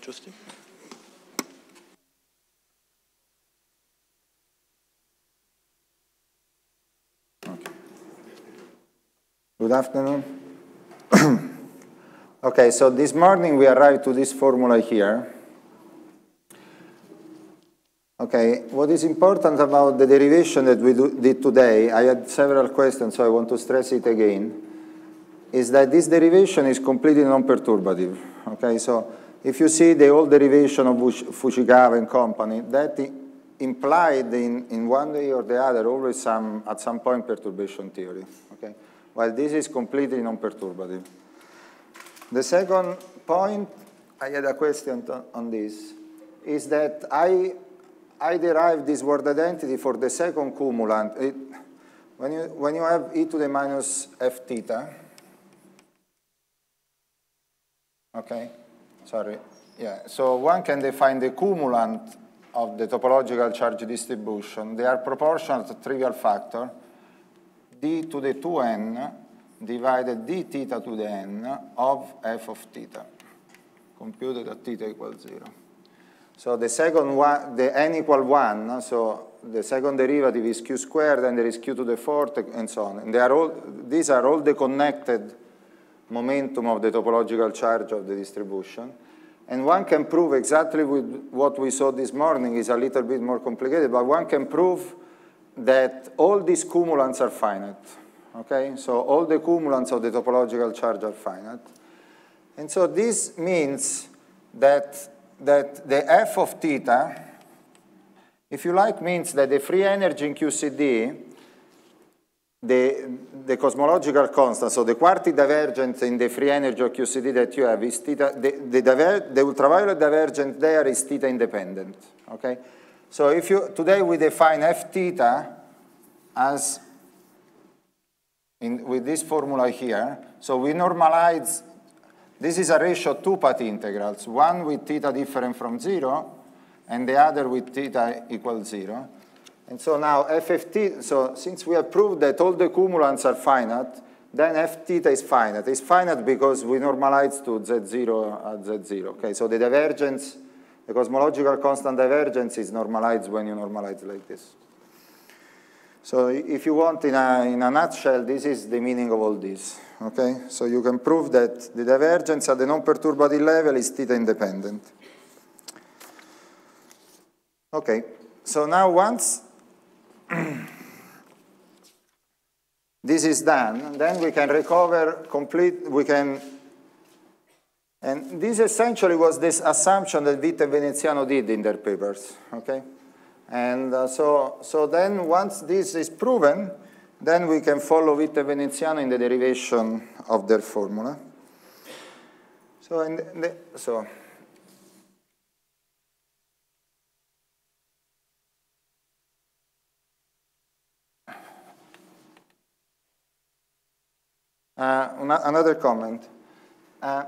Justin. Good afternoon. okay, so this morning we arrived to this formula here. Okay, what is important about the derivation that we do, did today, I had several questions, so I want to stress it again, is that this derivation is completely non-perturbative. Okay, so if you see the old derivation of Fujikawa and company, that implied in, in one way or the other always some, at some point, perturbation theory. Okay, while this is completely non-perturbative. The second point, I had a question on this, is that I I derive this Ward identity for the second cumulant. It, when, you, when you have e to the minus f theta, okay, sorry, yeah, so one can define the cumulant of the topological charge distribution. They are proportional to trivial factor d to the 2n divided d theta to the n of f of theta, computed at theta equals 0. So the second one, the n equal 1, so the second derivative is q squared, and there is q to the fourth, and so on. And they are all, these are all the connected momentum of the topological charge of the distribution. And one can prove exactly with what we saw this morning is a little bit more complicated, but one can prove that all these cumulants are finite. Okay, so all the cumulants of the topological charge are finite. And so this means that that the f of theta, if you like, means that the free energy in QCD, the, the cosmological constant, so the quartic divergence in the free energy of QCD that you have is theta, the, the, the ultraviolet divergence there is theta independent, okay? So if you, today we define f theta as, in, with this formula here, so we normalize this is a ratio of two path integrals, one with theta different from 0, and the other with theta equals 0. And so now FFT, so since we have proved that all the cumulants are finite, then f theta is finite. It's finite because we normalize to z0 at z0. Okay, so the divergence, the cosmological constant divergence is normalized when you normalize like this. So if you want, in a, in a nutshell, this is the meaning of all this. Okay, so you can prove that the divergence at the non-perturbative level is theta independent. Okay, so now once this is done, then we can recover complete, we can, and this essentially was this assumption that Witt and Veneziano did in their papers, okay? And uh, so, so then once this is proven, then we can follow Witt and Veneziano in the derivation of their formula. So, in the, so uh, another comment. Uh,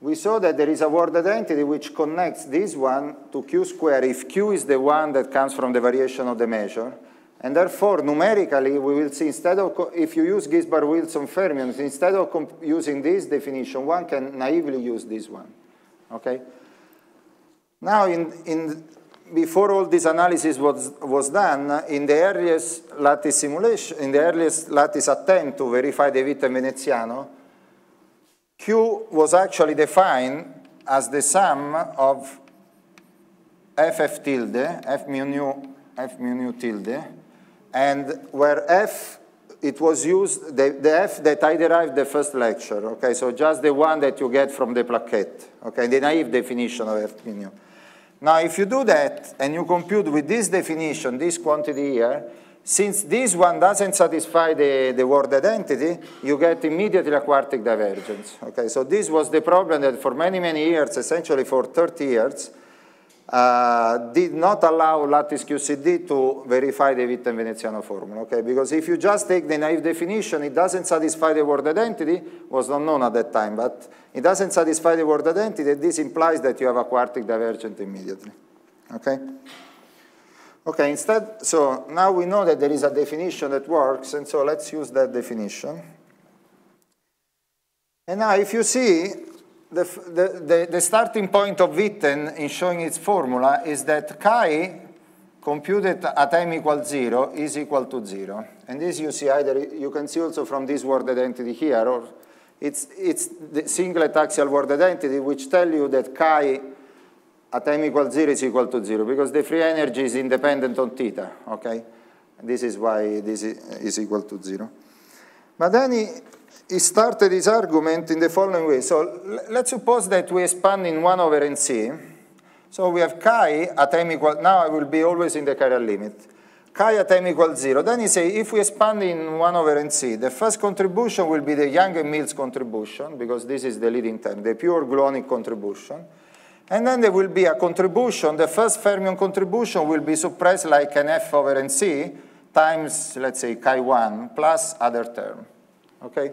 we saw that there is a Ward identity which connects this one to q square if q is the one that comes from the variation of the measure. And therefore, numerically, we will see instead of, if you use Ginsparg-Wilson fermions, instead of using this definition, one can naively use this one. Okay? Now, in, in, before all this analysis was, was done, in the earliest lattice simulation, in the earliest lattice attempt to verify the Witt Veneziano, Q was actually defined as the sum of ff tilde, f mu nu, f mu nu tilde, and where f, it was used, the, the f that I derived the first lecture, okay, so just the one that you get from the plaquette, okay, the naive definition of f mu. Now, if you do that and you compute with this definition, this quantity here, since this one doesn't satisfy the, the Ward identity, you get immediately a quartic divergence. Okay, so this was the problem that for many, many years, essentially for 30 years, uh, did not allow lattice QCD to verify the Witt and Veneziano formula, okay? Because if you just take the naive definition, it doesn't satisfy the Ward identity, was not known at that time, but it doesn't satisfy the Ward identity, this implies that you have a quartic divergent immediately, okay? Okay, instead, so now we know that there is a definition that works, and so let's use that definition. And now if you see, the, the, the, starting point of Witten in showing its formula is that chi computed at m equals 0 is equal to 0. And this you see either, you can see also from this Ward identity here, or it's, it's the singlet axial Ward identity which tell you that chi at m equals 0 is equal to 0, because the free energy is independent on theta, okay? And this is why this is equal to 0. But then he, he started his argument in the following way. So let's suppose that we expand in 1 over nc, so we have chi at m equal, now I will be always in the chiral limit. Chi at m equals 0. Then he say if we expand in 1 over nc, the first contribution will be the Yang and Mills contribution, because this is the leading term, the pure gluonic contribution. And then there will be a contribution, the first fermion contribution will be suppressed like an f over nc times, let's say, chi 1 plus other term. Okay?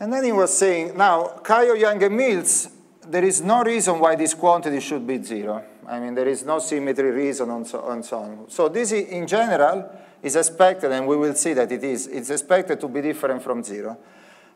And then he was saying, now, of Yang and Mills there is no reason why this quantity should be zero. I mean, there is no symmetry reason and so, and so on. So this, in general, is expected, and we will see that it is, it's expected to be different from zero.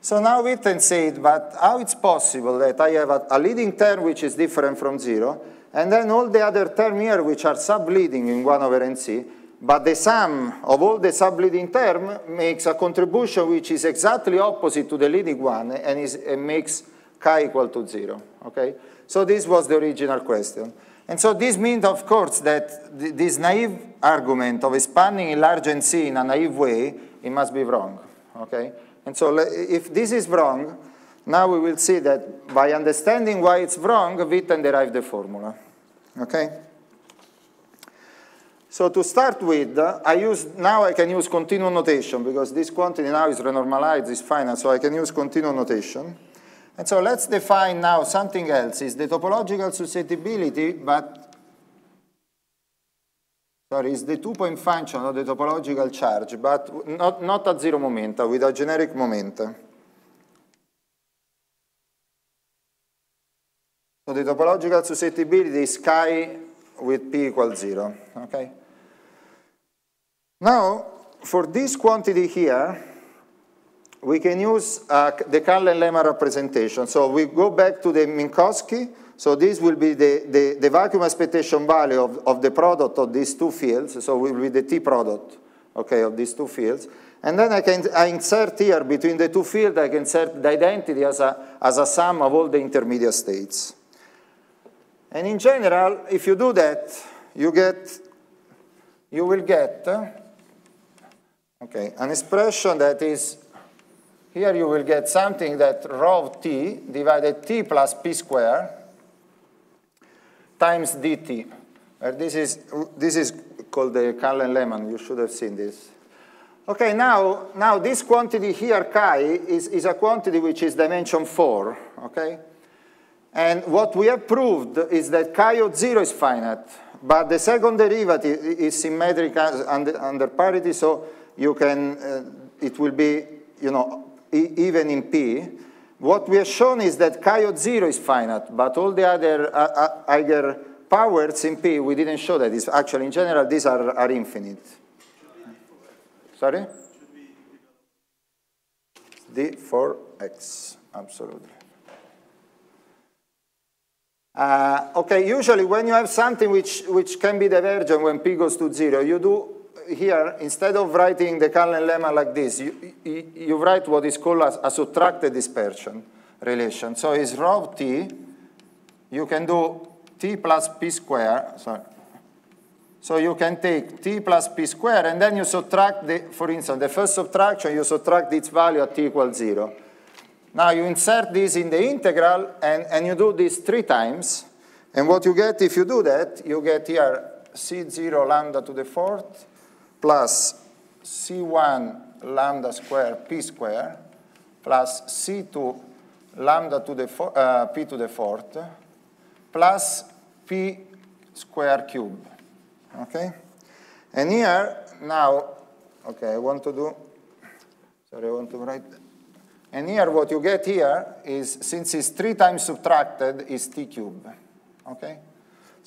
So now Witten said, but how it's possible that I have a, a leading term which is different from zero, and then all the other terms here which are subleading in 1 over nc, but the sum of all the subleading term makes a contribution which is exactly opposite to the leading one and, is, and makes chi equal to zero, okay? So this was the original question. And so this means, of course, that th this naive argument of expanding in large NC in a naive way, it must be wrong, okay? And so if this is wrong, now we will see that by understanding why it's wrong, Witten derived the formula, okay? So to start with, uh, I use, now I can use continuum notation because this quantity now is renormalized, is finite, so I can use continuum notation. And so let's define now something else. Is the topological susceptibility, but sorry, is the two-point function of the topological charge, but not, not at zero momenta, with a generic momenta. So the topological susceptibility is chi with p equals zero, okay? Now, for this quantity here, we can use uh, the Källén-Lehmann representation. So we go back to the Minkowski. So this will be the, the, the vacuum expectation value of, of the product of these two fields. So it will be the T product, okay, of these two fields. And then I can I insert here between the two fields, I can insert the identity as a, as a sum of all the intermediate states. And in general, if you do that, you get, you will get, okay, an expression that is here you will get something that rho of t divided t plus p square times dt. Uh, this, is, this is called the Källén-Lehmann. You should have seen this. Okay, now, now this quantity here, chi, is, is a quantity which is dimension 4, okay? And what we have proved is that chi of 0 is finite, but the second derivative is symmetric under, under parity, so you can, uh, it will be, you know, even in P, what we have shown is that of 0 is finite, but all the other uh, uh, powers in P, we didn't show that. It's actually, in general, these are, are infinite. Sorry? D for X, absolutely. Uh, okay, usually when you have something which, which can be divergent when P goes to 0, you do here, instead of writing the Källén-Lehmann like this, you, you, you, write what is called a, a subtracted dispersion relation. So it's rho t, you can do t plus p square, sorry. So you can take t plus p square, and then you subtract, the, for instance, the first subtraction, you subtract its value at t equals 0. Now you insert this in the integral, and, and you do this three times. And what you get if you do that, you get here c0 lambda to the fourth plus C1 lambda square p square plus C2 lambda to the uh, p to the fourth plus p square cube. Okay? And here, now, okay, I want to do, sorry, I want to write, and here what you get here is, since it's three times subtracted, is t cube. Okay?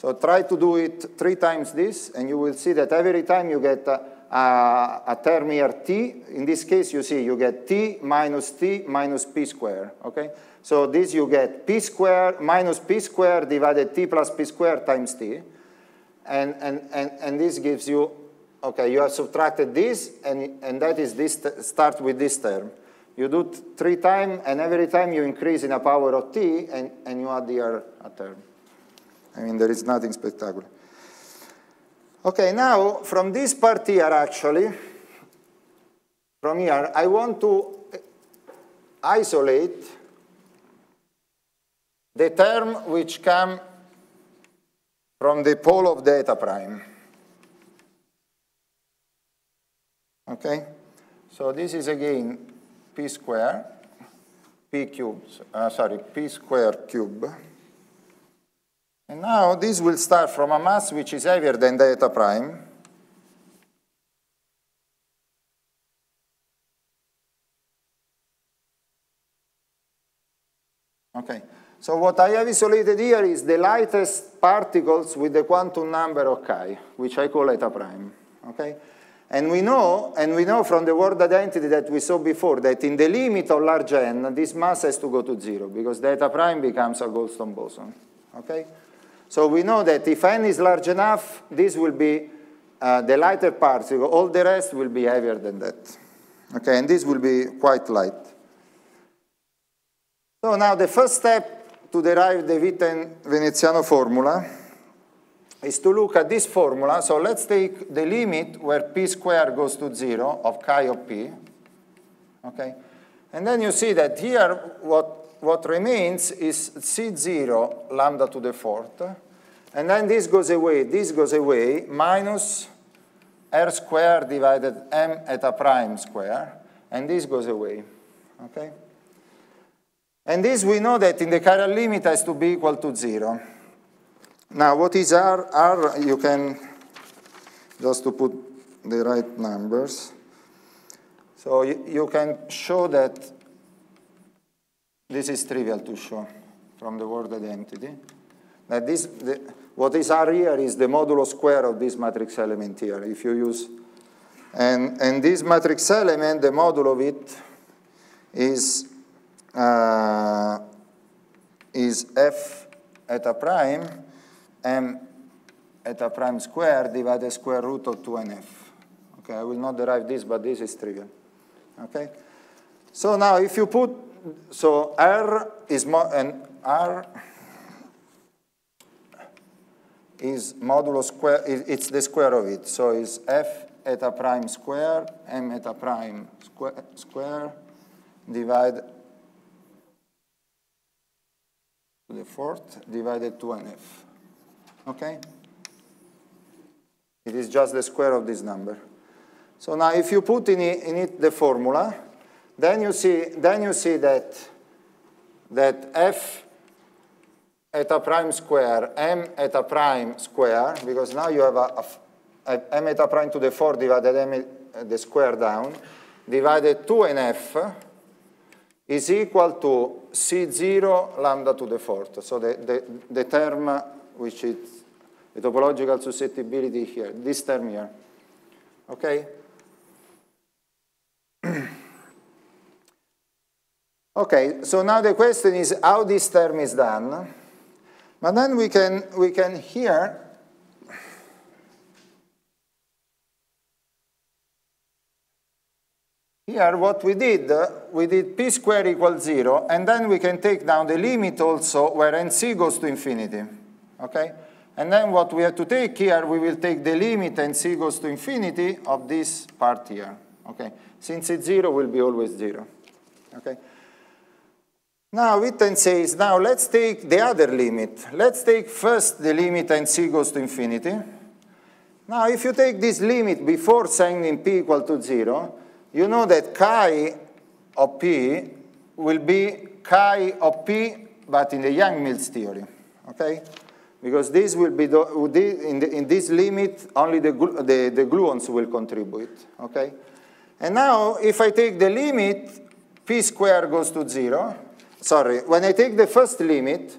So try to do it three times this, and you will see that every time you get a, a, term here t. In this case, you see you get t minus t minus p squared, okay? So this you get p squared minus p squared divided t plus p squared times t. And, and, and, and this gives you, okay, you have subtracted this, and, and that is this, start with this term. You do three times, and every time you increase in a power of t, and, and you add here a term. I mean, there is nothing spectacular. Okay, now from this part here, actually, from here, I want to isolate the term which come from the pole of eta prime. Okay? So this is again p square, p cube, uh, sorry, p square cube. And now this will start from a mass which is heavier than eta prime. Okay, so what I have isolated here is the lightest particles with the quantum number of chi, which I call eta prime. Okay? And we know, and we know from the Ward identity that we saw before that in the limit of large n, this mass has to go to zero because eta prime becomes a Goldstone boson. Okay? So we know that if n is large enough, this will be uh, the lighter particle. All the rest will be heavier than that. Okay, and this will be quite light. So now the first step to derive the Witten-Veneziano formula is to look at this formula. So let's take the limit where p squared goes to 0 of chi of p. Okay? And then you see that here what, what remains is C0 lambda to the fourth. And then this goes away, this goes away, minus r squared divided m eta prime square. And this goes away. Okay? And this we know that in the chiral limit has to be equal to 0. Now, what is R? R, you can, just to put the right numbers. So you, you can show that this is trivial to show from the Ward identity. That this, the, what is R here is the modulo square of this matrix element here. If you use, and, and this matrix element, the modulo of it is, uh, is F eta prime m eta prime square divided square root of 2nf. Okay, I will not derive this, but this is trivial. Okay? So now if you put, so R is, more, and R is modulo square, it's the square of it. So it's f eta prime square, m eta prime square, square divide to the fourth divided 2nf okay? It is just the square of this number. So now if you put in it, in it the formula, then you see, then you see that, that f eta prime square, m eta prime square, because now you have a, a, a m eta prime to the 4 divided m the square down, divided 2 n f is equal to c0 lambda to the fourth. So the, the, the term which is the topological susceptibility here, this term here. Okay? okay, so now the question is how this term is done. But then we can, we can here Here, what we did, uh, we did p squared equals 0, and then we can take down the limit also where nc goes to infinity. Okay? And then what we have to take here, we will take the limit nc goes to infinity of this part here. Okay? Since it's 0, will be always 0. Okay? Now Witten says, now let's take the other limit. Let's take first the limit and c goes to infinity. Now if you take this limit before sending p equal to 0, you know that chi of p will be chi of p, but in the Yang-Mills theory. Okay? because this will be, the, in, the, in this limit, only the, the, the gluons will contribute, okay? And now, if I take the limit, p squared goes to zero. Sorry, when I take the first limit,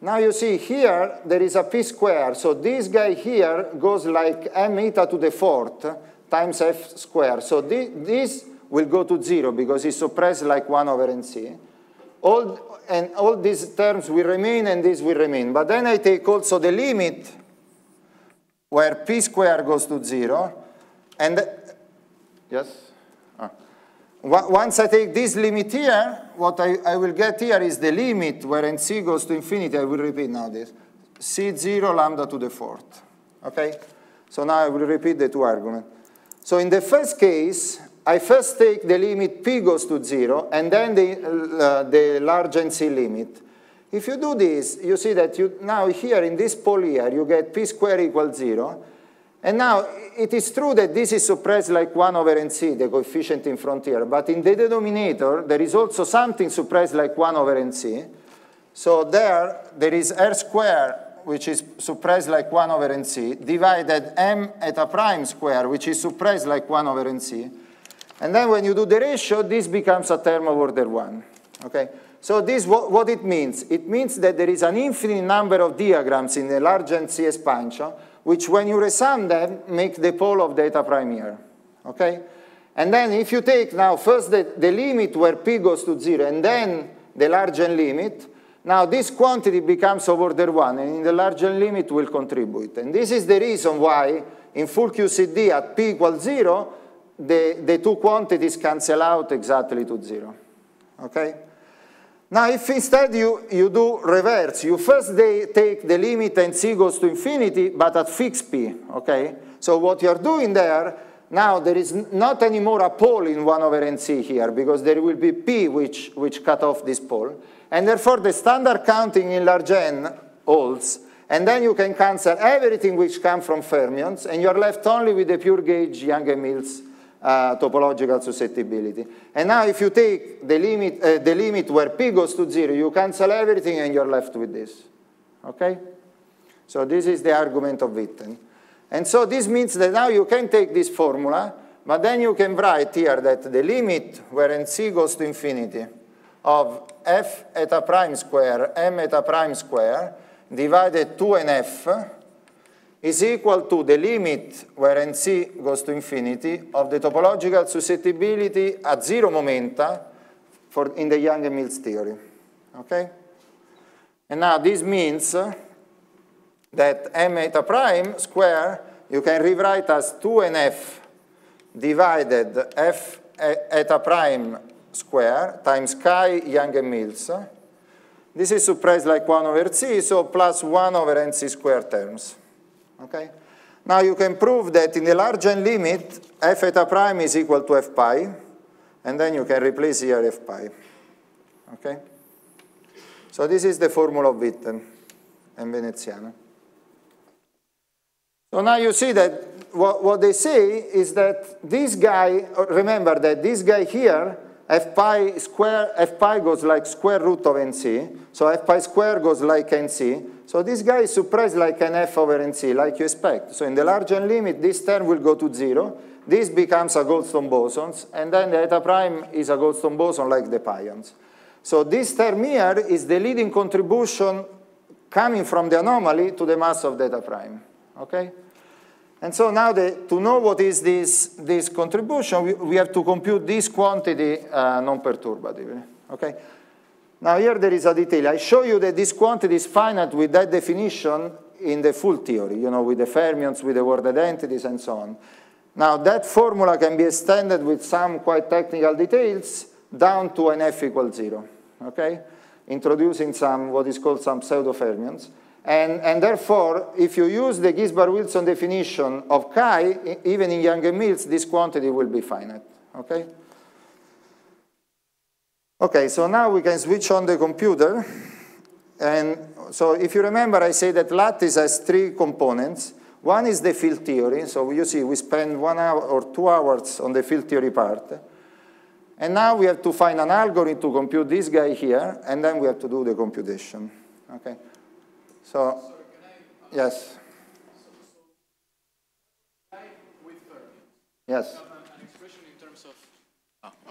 now you see here, there is a p square. So this guy here goes like m eta to the fourth times f square. So this, this will go to zero because it's suppressed like 1 over nc. All, and all these terms will remain and this will remain. But then I take also the limit where p square goes to zero. And yes? Ah. Once I take this limit here, what I, I will get here is the limit where nc goes to infinity. I will repeat now this. c0 lambda to the fourth. Okay? So now I will repeat the two arguments. So in the first case, I first take the limit p goes to 0, and then the, uh, the large NC limit. If you do this, you see that you, now here in this pole here, you get p squared equals 0. And now it is true that this is suppressed like 1 over nc, the coefficient in frontier, but in the denominator, there is also something suppressed like 1 over nc. So there, there is r squared, which is suppressed like 1 over nc, divided m eta prime square, which is suppressed like 1 over nc, and then when you do the ratio, this becomes a term of order 1. Okay? So this what, what it means. It means that there is an infinite number of diagrams in the large NC expansion, which when you resum them, make the pole of eta prime here. Okay? And then if you take now first the, the limit where p goes to 0, and then the large n limit, now this quantity becomes of order 1, and in the large n limit will contribute. And this is the reason why in full QCD at p equals 0, the, the two quantities cancel out exactly to zero. Okay? Now, if instead you, you do reverse, you first take the limit and c goes to infinity, but at fixed p, okay? So what you're doing there, now there is not anymore a pole in 1 over nc here, because there will be p which, which cut off this pole. And therefore, the standard counting in large n holds, and then you can cancel everything which comes from fermions, and you're left only with the pure gauge Yang-Mills uh, topological susceptibility. And now if you take the limit, uh, the limit where p goes to 0, you cancel everything and you're left with this. Okay? So this is the argument of Witten. And so this means that now you can take this formula, but then you can write here that the limit where nc goes to infinity of f eta prime square m eta prime square divided 2nf is equal to the limit where NC goes to infinity of the topological susceptibility at zero momenta for, in the Yang-Mills theory. Okay? And now this means that m eta prime square you can rewrite as 2nf divided f eta prime square times chi Yang-Mills. This is suppressed like 1 over c, so plus 1 over nc square terms. Okay? Now you can prove that in the large n limit, f eta prime is equal to f pi, and then you can replace here f pi. Okay? So this is the formula of Witten and Veneziano. So now you see that what, what they say is that this guy, remember that this guy here, f pi square, f pi goes like square root of nc, so f pi square goes like nc, so this guy is suppressed like an f over nc, like you expect. So in the large n limit, this term will go to zero. This becomes a Goldstone boson, and then the eta prime is a Goldstone boson like the pions. So this term here is the leading contribution coming from the anomaly to the mass of eta prime. Okay? And so now the, to know what is this, this contribution, we, we have to compute this quantity uh, non-perturbatively. Okay? Now here there is a detail. I show you that this quantity is finite with that definition in the full theory, you know, with the fermions, with the Ward identities, and so on. Now that formula can be extended with some quite technical details down to an f equals zero, okay? Introducing some, what is called some pseudo-fermions. And, and therefore, if you use the Ginsparg-Wilson definition of chi, even in Yang and Mills, this quantity will be finite, okay? Okay, so now we can switch on the computer. And so if you remember, I say that lattice has three components. One is the field theory. So you see, we spend one hour or two hours on the field theory part. And now we have to find an algorithm to compute this guy here, and then we have to do the computation. Okay? So, yes. Yes.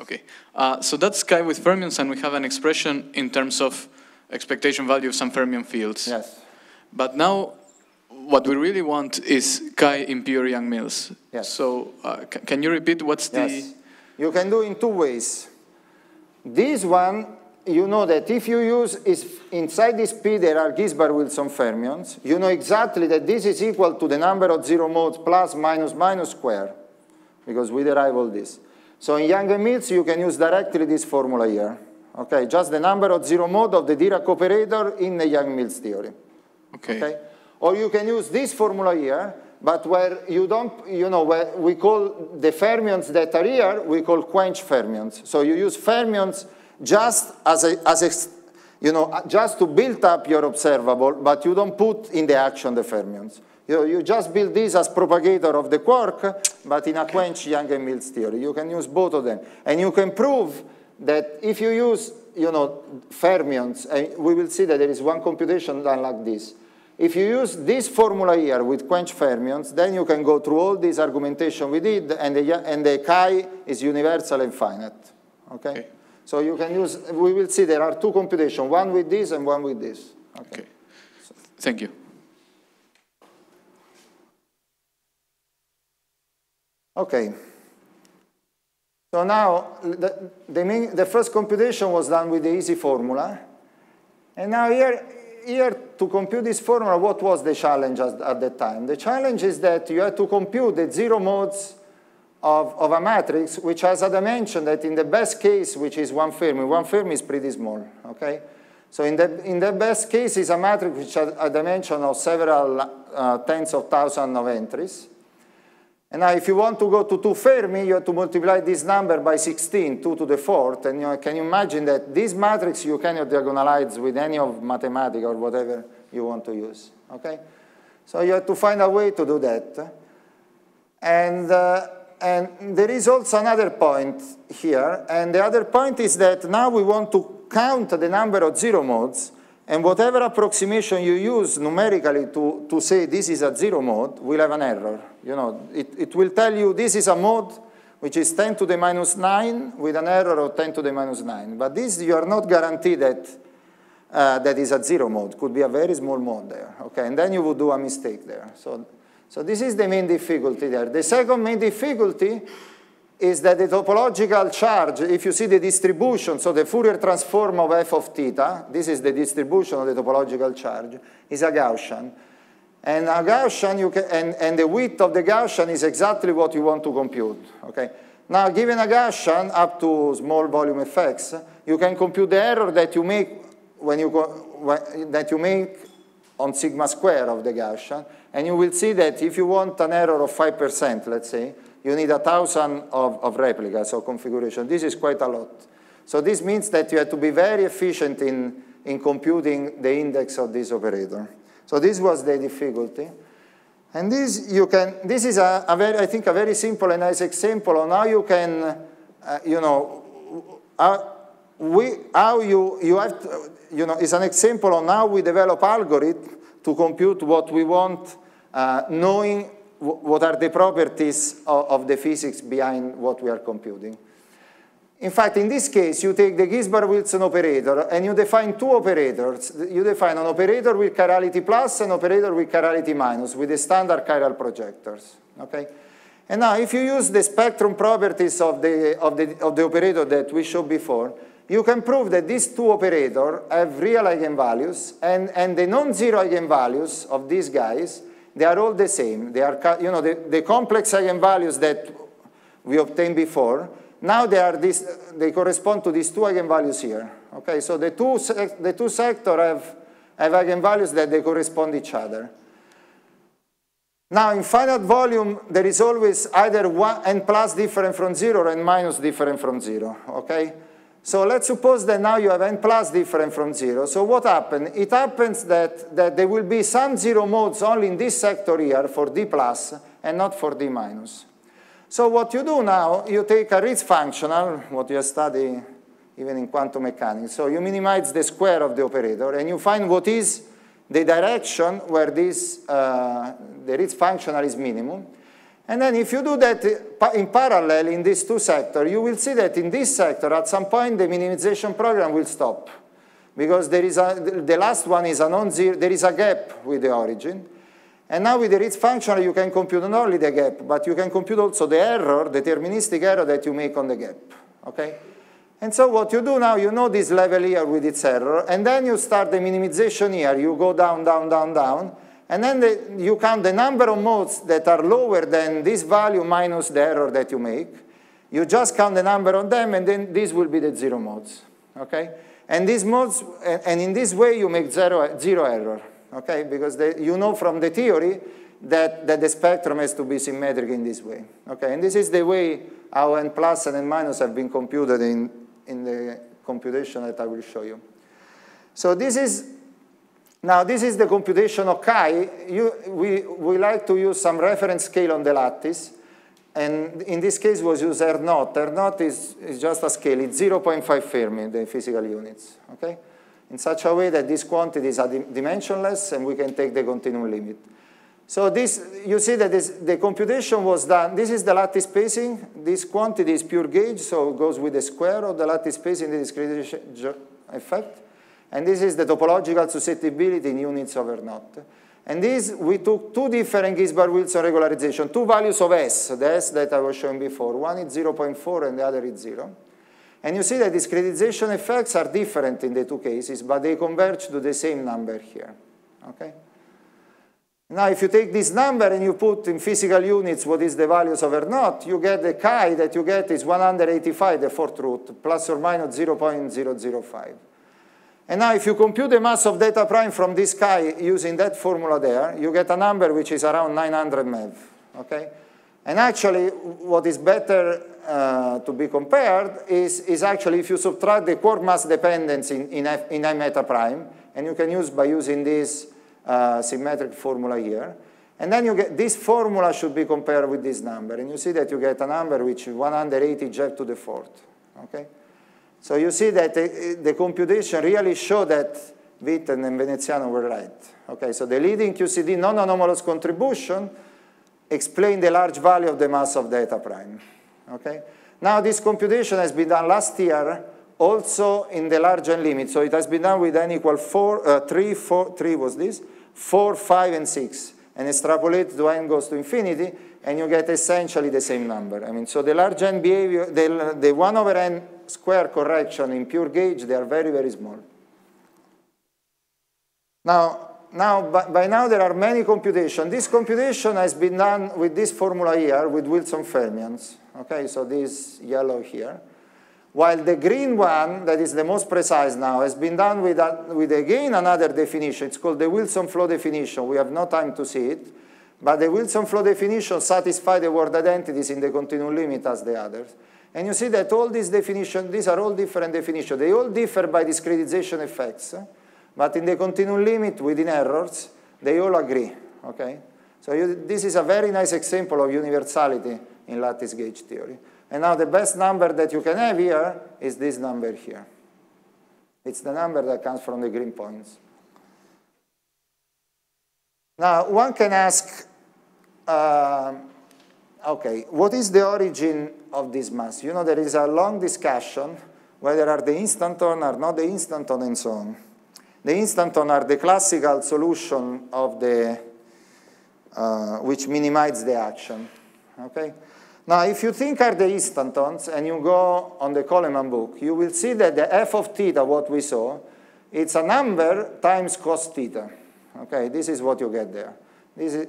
Okay, uh, so that's chi with fermions, and we have an expression in terms of expectation value of some fermion fields. Yes. But now, what we really want is chi in pure Yang-Mills. Yes. So uh, can you repeat what's the... Yes. You can do in two ways. This one, you know that if you use, is inside this P there are Ginsparg-Wilson fermions, you know exactly that this is equal to the number of zero modes plus minus minus square, because we derive all this. So in Yang and Mills, you can use directly this formula here. Okay, just the number of zero mode of the Dirac operator in the Yang-Mills theory. Okay. Okay? Or you can use this formula here, but where you don't, you know, where we call the fermions that are here, we call quench fermions. So you use fermions just as a, as a, you know, just to build up your observable, but you don't put in the action the fermions. You, know, you just build this as propagator of the quark, but in a quench Yang and Mills theory. You can use both of them. And you can prove that if you use, you know, fermions, and we will see that there is one computation done like this. If you use this formula here with quench fermions, then you can go through all this argumentation we did, and the, and the chi is universal and finite. Okay? Okay. So you can use, we will see there are two computations, one with this and one with this. Okay. Okay. Thank you. Okay. So now, the, the, main, the first computation was done with the easy formula. And now here, here, to compute this formula, what was the challenge at, at that time? The challenge is that you have to compute the zero modes of, of a matrix, which has a dimension that in the best case, which is one Fermi, one Fermi is pretty small, okay? So in the, in the best case, is a matrix which has a dimension of several uh, tens of thousands of entries. And now if you want to go to 2 Fermi, you have to multiply this number by 16, 2 to the fourth. And you can you imagine that this matrix you cannot diagonalize with any of mathematics or whatever you want to use. Okay? So you have to find a way to do that. And, uh, and there is also another point here. And the other point is that now we want to count the number of zero modes. And whatever approximation you use numerically to, to say this is a zero mode will have an error. You know, it, it will tell you this is a mode which is 10 to the minus 9 with an error of 10 to the minus 9. But this, you are not guaranteed that uh, that is a zero mode. Could be a very small mode there. Okay, and then you would do a mistake there. So, so this is the main difficulty there. The second main difficulty is that the topological charge, if you see the distribution, so the Fourier transform of f of theta, this is the distribution of the topological charge, is a Gaussian. And a Gaussian, you can, and, and the width of the Gaussian is exactly what you want to compute. Okay? Now, given a Gaussian up to small volume effects, you can compute the error that you make when you when, that you make on sigma square of the Gaussian, and you will see that if you want an error of 5%, let's say, you need a thousand of, of replicas or configuration. This is quite a lot. So this means that you have to be very efficient in, in computing the index of this operator. So this was the difficulty. And this, you can, this is, a, a very, I think, a very simple and nice example on how you can, uh, you know, how, we, how you, you have, to, you know, is an example on how we develop algorithm to compute what we want, uh, knowing what are the properties of, of, the physics behind what we are computing. In fact, in this case, you take the Ginsparg-Wilson operator and you define two operators. You define an operator with chirality plus and an operator with chirality minus with the standard chiral projectors. Okay? And now, if you use the spectrum properties of the, of the, of the operator that we showed before, you can prove that these two operators have real eigenvalues, and, and the non-zero eigenvalues of these guys they are all the same. They are, you know, the, the complex eigenvalues that we obtained before, now they, are this, they correspond to these two eigenvalues here. Okay, so the two, the two sectors have, have eigenvalues that they correspond each other. Now, in finite volume, there is always either one n plus different from zero or n minus different from zero, okay? So let's suppose that now you have n plus different from zero. So what happens? It happens that, that there will be some zero modes only in this sector here for d plus and not for d minus. So what you do now, you take a Ritz functional, what you study even in quantum mechanics. So you minimize the square of the operator and you find what is the direction where this, uh, the Ritz functional is minimum. And then if you do that in parallel in these two sectors, you will see that in this sector, at some point, the minimization program will stop. Because there is a, the last one is a non-zero, there is a gap with the origin. And now with the Ritz function, you can compute not only the gap, but you can compute also the error, deterministic error that you make on the gap, okay? And so what you do now, you know this level here with its error, and then you start the minimization here. You go down, down, down, down, and then the, you count the number of modes that are lower than this value minus the error that you make. You just count the number of them, and then this will be the zero modes, okay? And these modes, and in this way, you make zero, zero error, okay? Because the, you know from the theory that, that the spectrum has to be symmetric in this way, okay? And this is the way how n plus and n minus have been computed in, in the computation that I will show you. So this is, now this is the computation of chi. You, we, we like to use some reference scale on the lattice. And in this case was used R naught. R naught is, is just a scale. It's 0.5 Fermi, the physical units, okay? In such a way that these quantities are dimensionless and we can take the continuum limit. So this, you see that this, the computation was done. This is the lattice spacing. This quantity is pure gauge, so it goes with the square of the lattice spacing, the discretization effect. And this is the topological susceptibility in units over naught. And this, we took two different Ginsparg-Wilson regularization, two values of S, the S that I was showing before. One is 0.4 and the other is 0. And you see that discretization effects are different in the two cases, but they converge to the same number here. Okay? Now, if you take this number and you put in physical units what is the values of over naught, you get the chi that you get is 185, the fourth root, plus or minus 0.005. And now if you compute the mass of eta prime from this guy using that formula there, you get a number which is around 900 MeV, okay? And actually, what is better uh, to be compared is, is actually if you subtract the quark mass dependence in, in, F, in I meta prime, and you can use by using this uh, symmetric formula here, and then you get, this formula should be compared with this number, and you see that you get a number which is 180 Jeff to the fourth, okay? So you see that the, the computation really showed that Witten and Veneziano were right. Okay, so the leading QCD non-anomalous contribution explain the large value of the mass of eta prime. Okay? Now this computation has been done last year also in the large n limit. So it has been done with n equal 4, uh, 3, 4, 3 was this, 4, 5, and 6. And extrapolate to n goes to infinity, and you get essentially the same number. I mean, so the large n behavior, the, the 1 over n square correction in pure gauge, they are very, very small. Now, now by, now there are many computations. This computation has been done with this formula here, with Wilson fermions. Okay, so this yellow here. While the green one, that is the most precise now, has been done with, a, with again another definition. It's called the Wilson flow definition. We have no time to see it. But the Wilson flow definition satisfies the Ward identities in the continuum limit as the others. And you see that all these definitions, these are all different definitions. They all differ by discretization effects. But in the continuum limit within errors, they all agree. Okay? So you, this is a very nice example of universality in lattice gauge theory. And now the best number that you can have here is this number here. It's the number that comes from the green points. Now, one can ask, uh, okay, what is the origin of this mass? You know, there is a long discussion whether are the instanton or not the instanton and so on. The instanton are the classical solution of the, uh, which minimizes the action, okay? Now, if you think are the instantons and you go on the Coleman book, you will see that the f of theta, what we saw, it's a number times cos theta. Okay, this is what you get there. This is,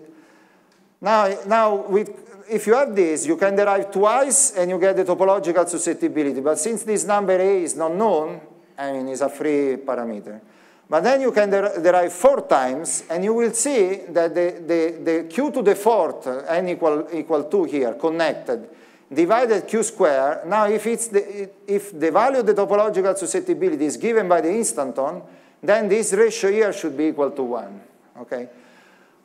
now, now with, if you have this, you can derive twice and you get the topological susceptibility. But since this number A is not known, I mean, it's a free parameter. But then you can der derive four times, and you will see that the, the, the q to the fourth, uh, n equal, equal 2 here, connected, divided q square. Now, if, it's the, if the value of the topological susceptibility is given by the instanton, then this ratio here should be equal to 1. Okay?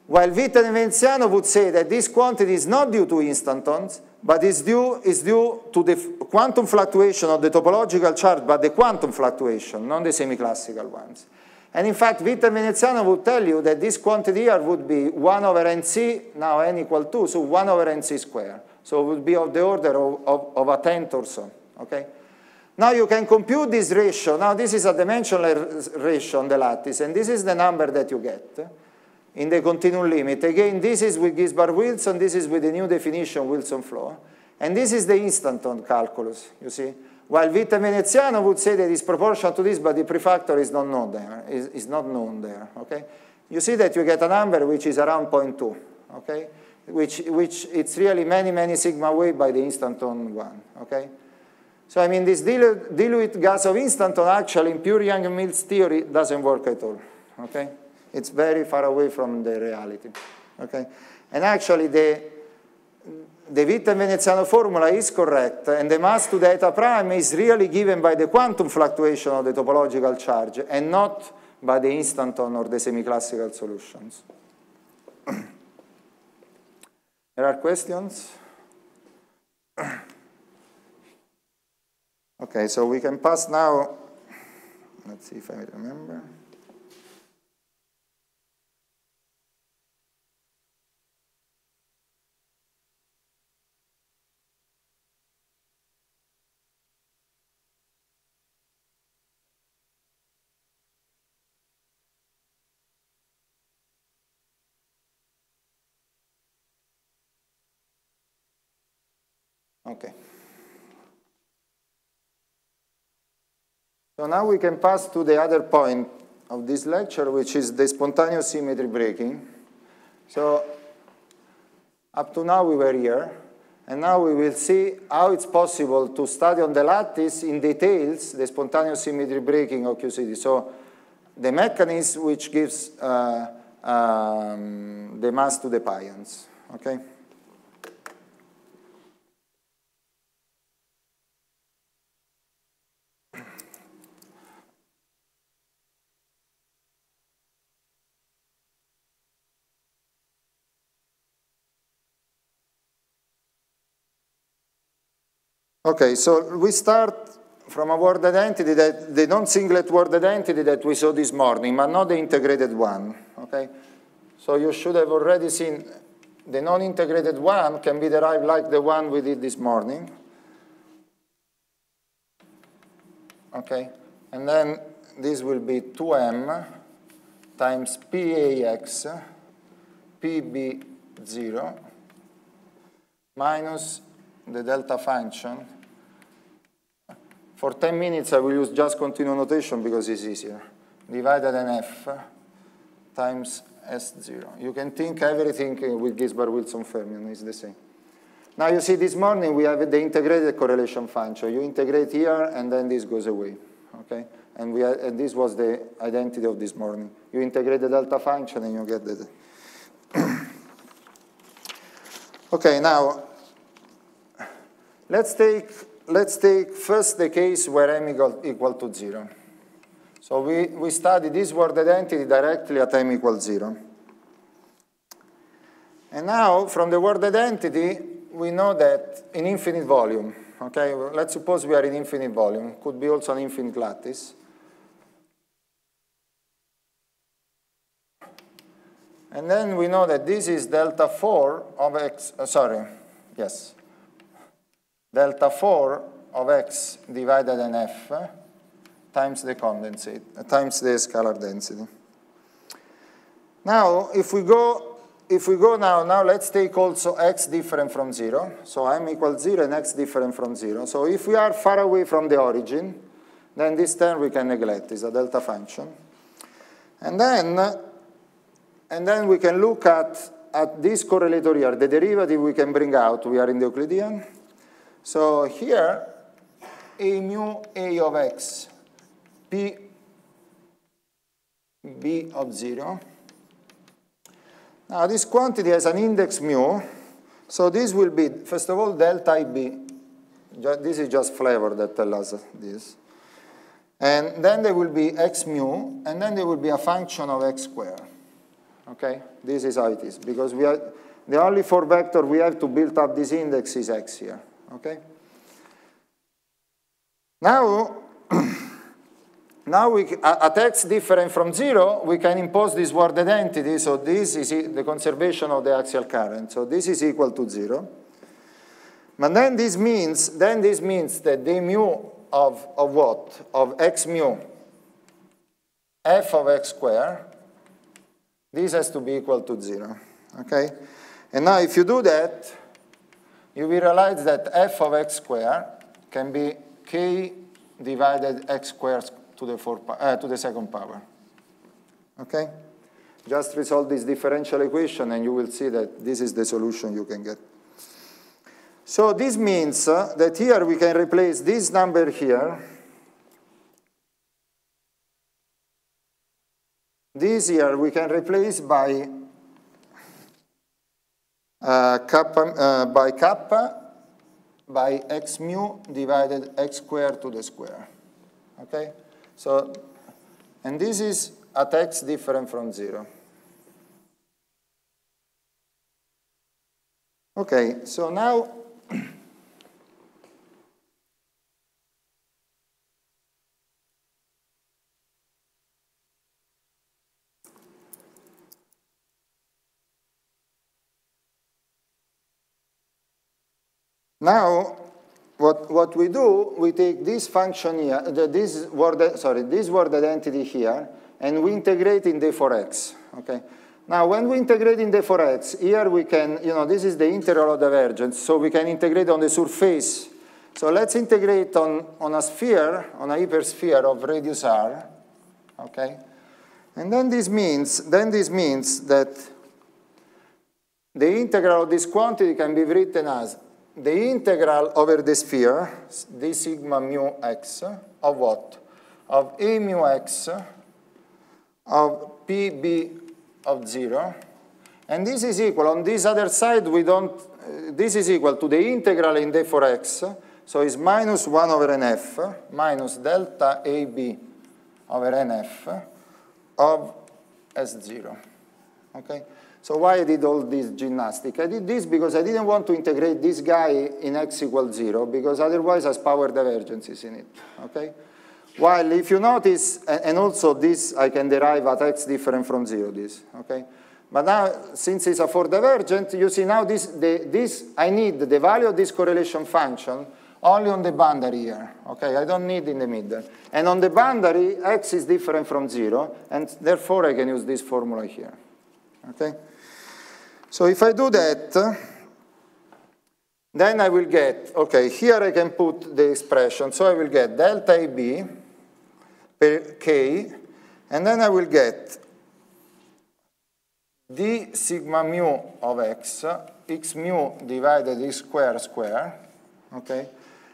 While Witten and Veneziano would say that this quantity is not due to instantons, but is due, is due to the quantum fluctuation of the topological charge, but the quantum fluctuation, not the semi-classical ones. And in fact, Witten Veneziano would tell you that this quantity here would be 1 over nc, now n equal 2, so 1 over nc squared. So it would be of the order of, of, of a tenth or so, okay? Now you can compute this ratio. Now this is a dimensional ratio on the lattice, and this is the number that you get. In the continuum limit. Again, this is with Ginsparg-Wilson, this is with the new definition Wilson flow. And this is the instanton calculus, you see. While Witt Veneziano would say that it's proportional to this, but the prefactor is not known there, is, is not known there, okay? You see that you get a number which is around 0.2, okay? Which, which it's really many, many sigma wave by the instanton one, okay? So I mean, this dilute, dilute gas of instanton actually in pure Yang-Mills theory doesn't work at all, okay? It's very far away from the reality, okay? And actually the, the Witten-Veneziano formula is correct, and the mass to eta prime is really given by the quantum fluctuation of the topological charge, and not by the instanton or the semiclassical solutions. there are questions? okay, so we can pass now, let's see if I remember. Okay. So now we can pass to the other point of this lecture, which is the spontaneous symmetry breaking. So up to now we were here, and now we will see how it's possible to study on the lattice in details the spontaneous symmetry breaking of QCD. So the mechanism which gives uh, um, the mass to the pions, okay? Okay, so we start from a Ward identity that the non-singlet Ward identity that we saw this morning, but not the integrated one. Okay, so you should have already seen the non-integrated one can be derived like the one we did this morning. Okay, and then this will be 2m times PAX PB0 minus the delta function for 10 minutes, I will use just continuous notation because it's easier. Divided nf times S0. You can think everything with Ginsparg-Wilson fermion is the same. Now you see this morning we have the integrated correlation function. You integrate here and then this goes away, okay? And, we and this was the identity of this morning. You integrate the delta function and you get the... okay, now let's take let's take first the case where m equal, equal to 0. So we, we study this Ward identity directly at m equals 0. And now, from the Ward identity, we know that in infinite volume, okay, let's suppose we are in infinite volume, could be also an infinite lattice. And then we know that this is delta 4 of x, uh, sorry, yes, delta 4 of x divided nf times the condensate, uh, times the scalar density. Now, if we go, if we go now, now let's take also x different from 0. So m equals 0 and x different from 0. So if we are far away from the origin, then this term we can neglect, It's a delta function. And then, and then we can look at, at this correlator here, the derivative we can bring out, we are in the Euclidean. So here, A mu A of x, P B of 0. Now this quantity has an index mu, so this will be, first of all, delta IB. This is just flavor that tells us this. And then there will be x mu, and then there will be a function of x squared. Okay? This is how it is, because we are, the only four vector we have to build up this index is x here. Okay? Now, now we, at x different from zero, we can impose this Ward identity. So this is the conservation of the axial current. So this is equal to zero. But then this means, then this means that the mu of, of what? Of x mu f of x square, This has to be equal to 0, okay? And now if you do that, you will realize that f of x squared can be k divided x squared to the, four, uh, to the second power, okay? Just resolve this differential equation and you will see that this is the solution you can get. So this means uh, that here we can replace this number here This here we can replace by kappa, uh, by kappa by x mu divided x squared to the square. Okay? So, and this is at x different from 0. Okay, so now Now, what, what we do, we take this function here, this word, sorry, this Ward identity here, and we integrate in the 4x, okay? Now, when we integrate in the 4x, here we can, you know, this is the integral of divergence, so we can integrate on the surface. So let's integrate on, on a sphere, on a hypersphere of radius r, okay? And then this means, then this means that the integral of this quantity can be written as the integral over the sphere, d sigma mu x, of what? Of a mu x of pb of 0. And this is equal, on this other side, we don't, uh, this is equal to the integral in d for x, so it's minus 1 over nf, minus delta ab over nf of s0, okay? So why I did all this gymnastic? I did this because I didn't want to integrate this guy in x equals 0, because otherwise has power divergences in it, okay? While if you notice, and also this I can derive at x different from 0, this, okay? But now, since it's a four divergent, you see now this, the, this, I need the value of this correlation function only on the boundary here, okay? I don't need in the middle. And on the boundary, x is different from 0, and therefore I can use this formula here, okay? So if I do that, then I will get, okay, here I can put the expression, so I will get delta AB per K, and then I will get d sigma mu of x, x mu divided x square square, okay?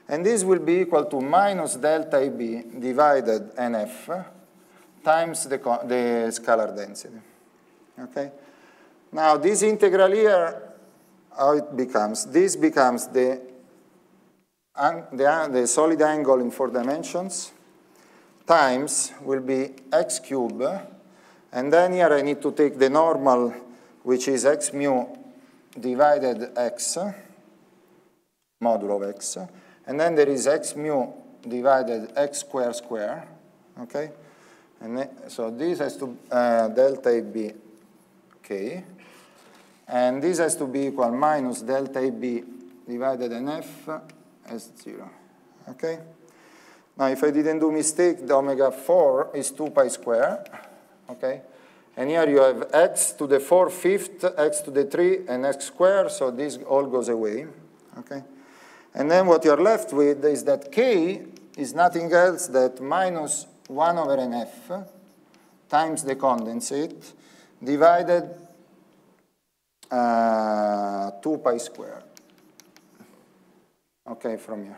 And this will be equal to minus delta AB divided NF times the, the scalar density, okay? Now this integral here, how it becomes? This becomes the, the, the solid angle in four dimensions times will be x cubed, and then here I need to take the normal, which is x mu divided x, modulo of x, and then there is x mu divided x square square, okay? And so this has to, uh, delta AB, k, and this has to be equal minus delta AB divided NF as 0. Okay? Now, if I didn't do mistake, the omega 4 is 2 pi square. Okay? And here you have x to the 4 fifth, x to the 3, and x square, so this all goes away. Okay? And then what you're left with is that k is nothing else that minus 1 over nf times the condensate divided uh, 2 pi squared. Okay, from here.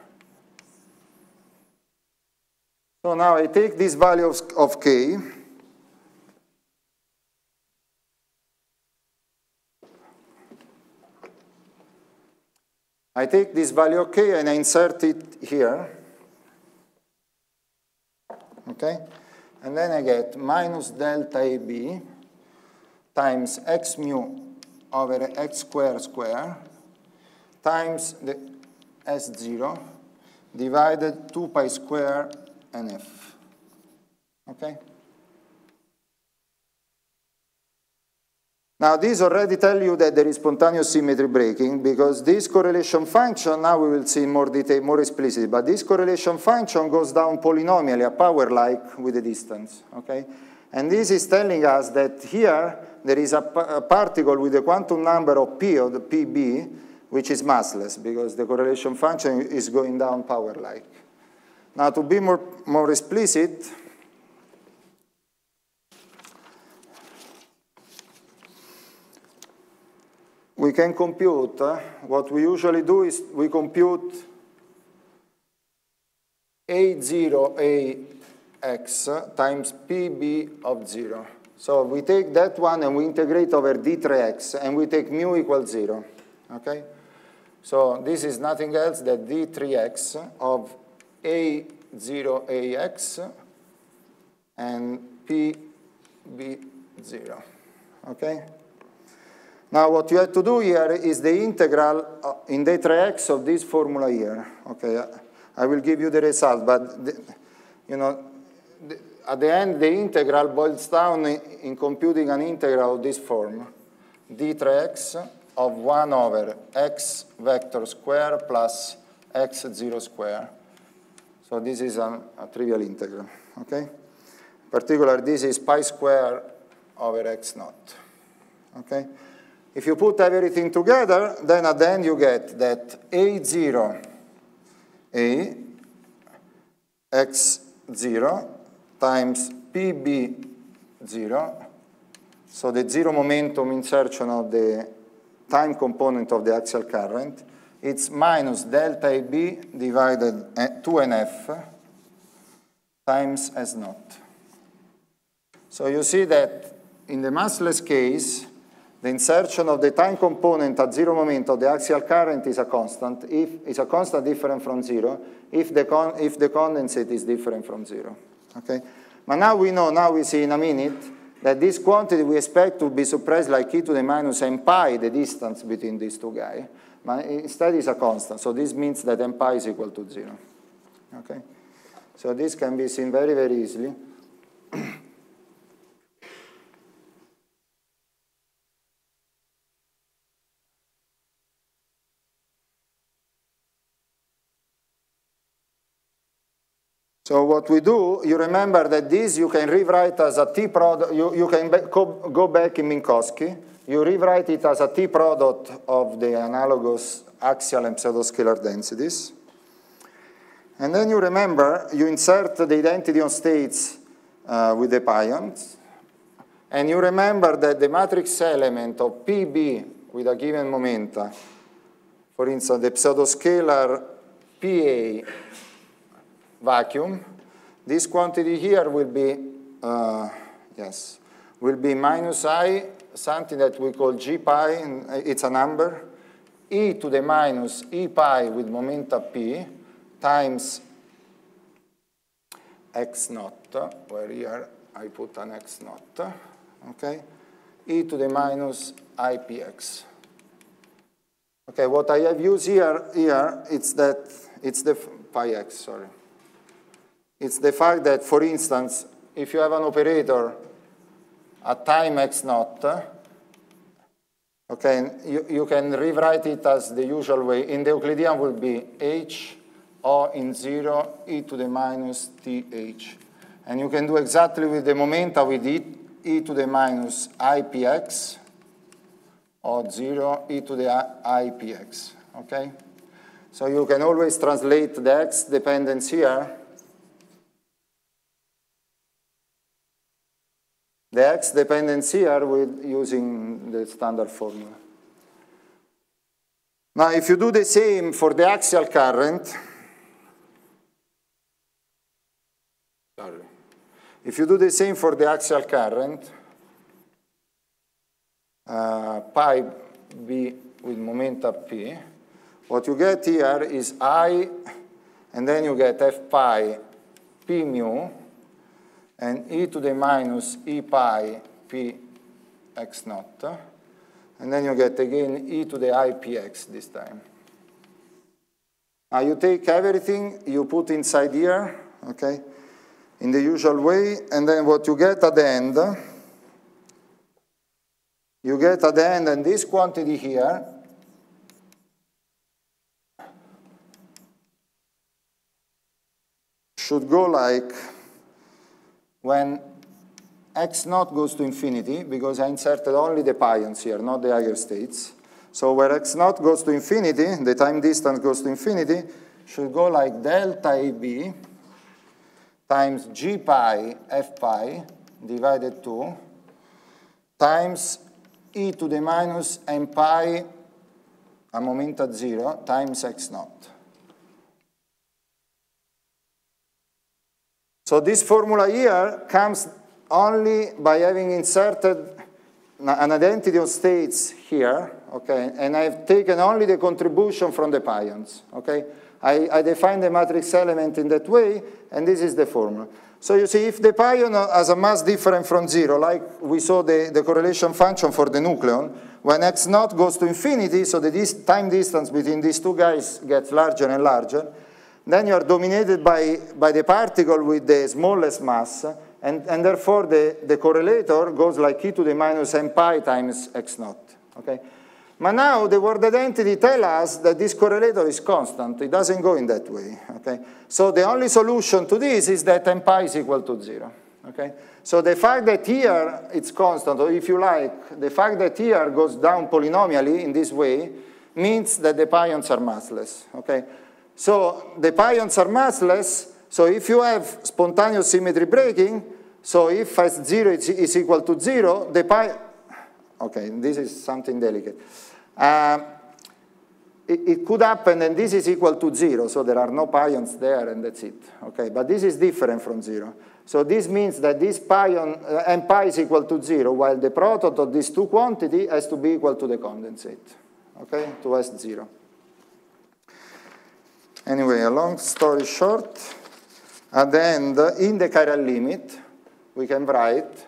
So now I take this value of, of k, I take this value of k and I insert it here, okay? And then I get minus delta AB times x mu over x square square times the S0 divided 2 pi square NF. Okay? Now, this already tell you that there is spontaneous symmetry breaking because this correlation function, now we will see in more detail, more explicitly, but this correlation function goes down polynomially, a power like with the distance, okay? And this is telling us that here there is a, a particle with a quantum number of p, or the pb, which is massless because the correlation function is going down power-like. Now to be more, more explicit, we can compute, uh, what we usually do is we compute A0AX times PB of 0. So we take that one and we integrate over D3X and we take mu equals 0, okay? So this is nothing else than D3X of A0AX and PB0, okay? Now what you have to do here is the integral uh, in d3x of this formula here. Okay, I will give you the result, but the, you know, at the end the integral boils down in, in computing an integral of this form, d x of 1 over x vector square plus x0 square. So this is a, a trivial integral, okay? In particular, this is pi square over x naught, okay? If you put everything together, then at the end you get that A0, A, X0 times PB0, so the zero momentum insertion of the time component of the axial current, it's minus delta AB divided eh, 2NF times S naught. So you see that in the massless case, the insertion of the time component at zero moment of the axial current is a constant, if is a constant different from zero, if the, con if the condensate is different from zero. Okay? But now we know, now we see in a minute, that this quantity we expect to be suppressed like e to the minus m pi, the distance between these two guys, but instead is a constant. So this means that m pi is equal to zero. Okay? So this can be seen very, very easily. So what we do, you remember that this you can rewrite as a T product, you, you can go back in Minkowski, you rewrite it as a T product of the analogous axial and pseudoscalar densities. And then you remember, you insert the identity on states uh, with the pions, and you remember that the matrix element of PB with a given momenta, for instance, the pseudoscalar PA vacuum. This quantity here will be, uh, yes, will be minus i, something that we call g pi, and it's a number, e to the minus e pi with momenta p times x naught, where here I put an x naught, okay, e to the minus ipx. Okay, what I have used here, here it's that, it's the pi x, sorry. It's the fact that, for instance, if you have an operator at time x naught, okay, you, you can rewrite it as the usual way. In the Euclidean will be h o in 0 e to the minus th. And you can do exactly with the momenta with e, e to the minus ipx or 0 e to the ipx, okay? So you can always translate the x dependence here the x dependency here with using the standard formula. Now, if you do the same for the axial current, sorry, if you do the same for the axial current, uh, pi b with momenta p, what you get here is i, and then you get f pi p mu, and e to the minus e pi p x naught. And then you get again e to the ipx this time. Now you take everything, you put inside here, okay, in the usual way, and then what you get at the end, you get at the end, and this quantity here, should go like when x naught goes to infinity because I inserted only the pions here, not the eigenstates. So where x naught goes to infinity, the time distance goes to infinity, should go like delta AB times g pi f pi divided 2 times e to the minus n pi a moment at 0 times x naught. So this formula here comes only by having inserted an identity of states here, okay, and I've taken only the contribution from the pions, okay? I, I define the matrix element in that way, and this is the formula. So you see, if the pion has a mass different from zero, like we saw the, the correlation function for the nucleon, when x naught goes to infinity, so the time distance between these two guys gets larger and larger, then you are dominated by, by the particle with the smallest mass, and, and therefore the, the correlator goes like e to the minus n pi times x naught. Okay? But now the Ward identity tells us that this correlator is constant. It doesn't go in that way. Okay? So the only solution to this is that n pi is equal to 0. Okay? So the fact that here it's constant, or if you like, the fact that here goes down polynomially in this way means that the pions are massless. Okay? So the pions are massless, so if you have spontaneous symmetry breaking, so if S0 is, equal to 0, the pi... Okay, this is something delicate. Uh, it, could happen and this is equal to 0, so there are no pions there and that's it. Okay, but this is different from 0. So this means that this pion, uh, n pi is equal to 0, while the product of these two quantity has to be equal to the condensate, okay, to S0. Anyway, a long story short, at the end, in the chiral limit, we can write,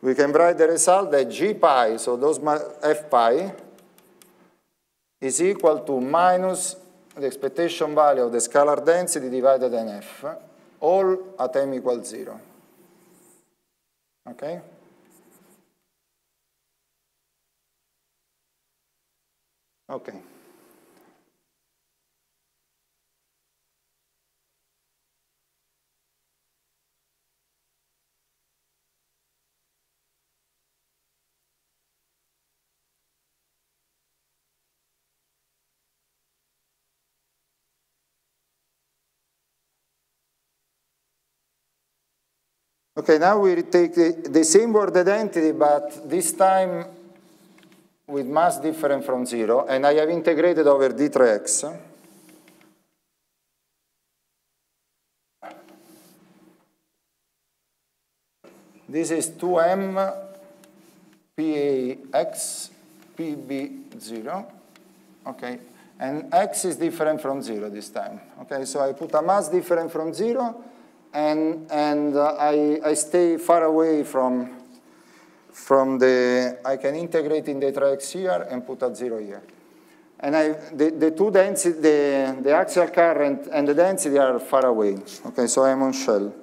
we can write the result that g pi, so those f pi, is equal to minus the expectation value of the scalar density divided nf, all at m equals 0. Okay? Okay. Okay, now we take the, the same Ward identity, but this time with mass different from zero, and I have integrated over d 3x. This is 2m pax pb0, okay, and x is different from zero this time, okay, so I put a mass different from zero, and, and uh, I, I stay far away from, from the, I can integrate in the x here and put a zero here. And I, the, the two density, the, the axial current and the density are far away. Okay, so I'm on shell.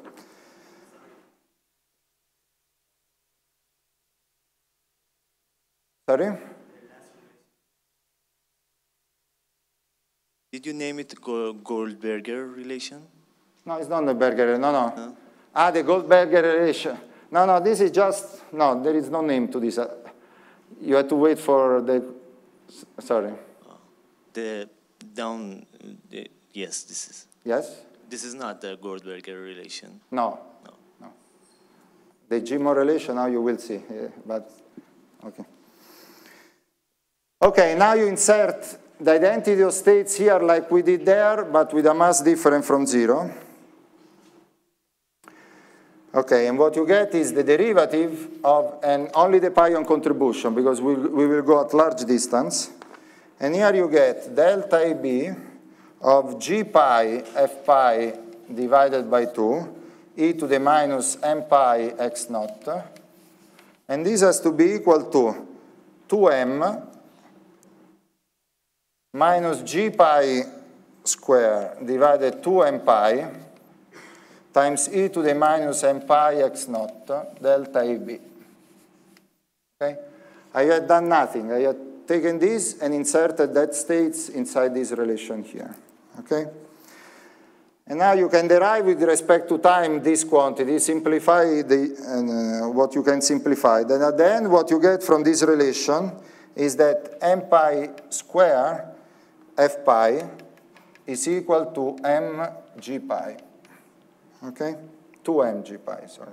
Sorry? Did you name it Goldberger relation? No, it's not the Berger, no, no. Huh? Ah, the Goldberger relation. No, no, this is just, no, there is no name to this. Uh, you have to wait for the, sorry. The down, the, yes, this is. Yes? This is not the Goldberger relation. No. No. no. The GMOR relation, now you will see, yeah, but, okay. Okay, now you insert the identity of states here like we did there, but with a mass different from zero. Okay, and what you get is the derivative of, and only the pion contribution, because we, we will go at large distance. And here you get delta AB of g pi f pi divided by 2, e to the minus m pi x naught. And this has to be equal to 2m minus g pi square divided 2m pi times e to the minus m pi x naught delta AB. Okay? I had done nothing. I had taken this and inserted that states inside this relation here. Okay? And now you can derive with respect to time this quantity, simplify the, uh, what you can simplify. Then at the end, what you get from this relation is that m pi square f pi is equal to m g pi. Okay? 2m g pi, sorry.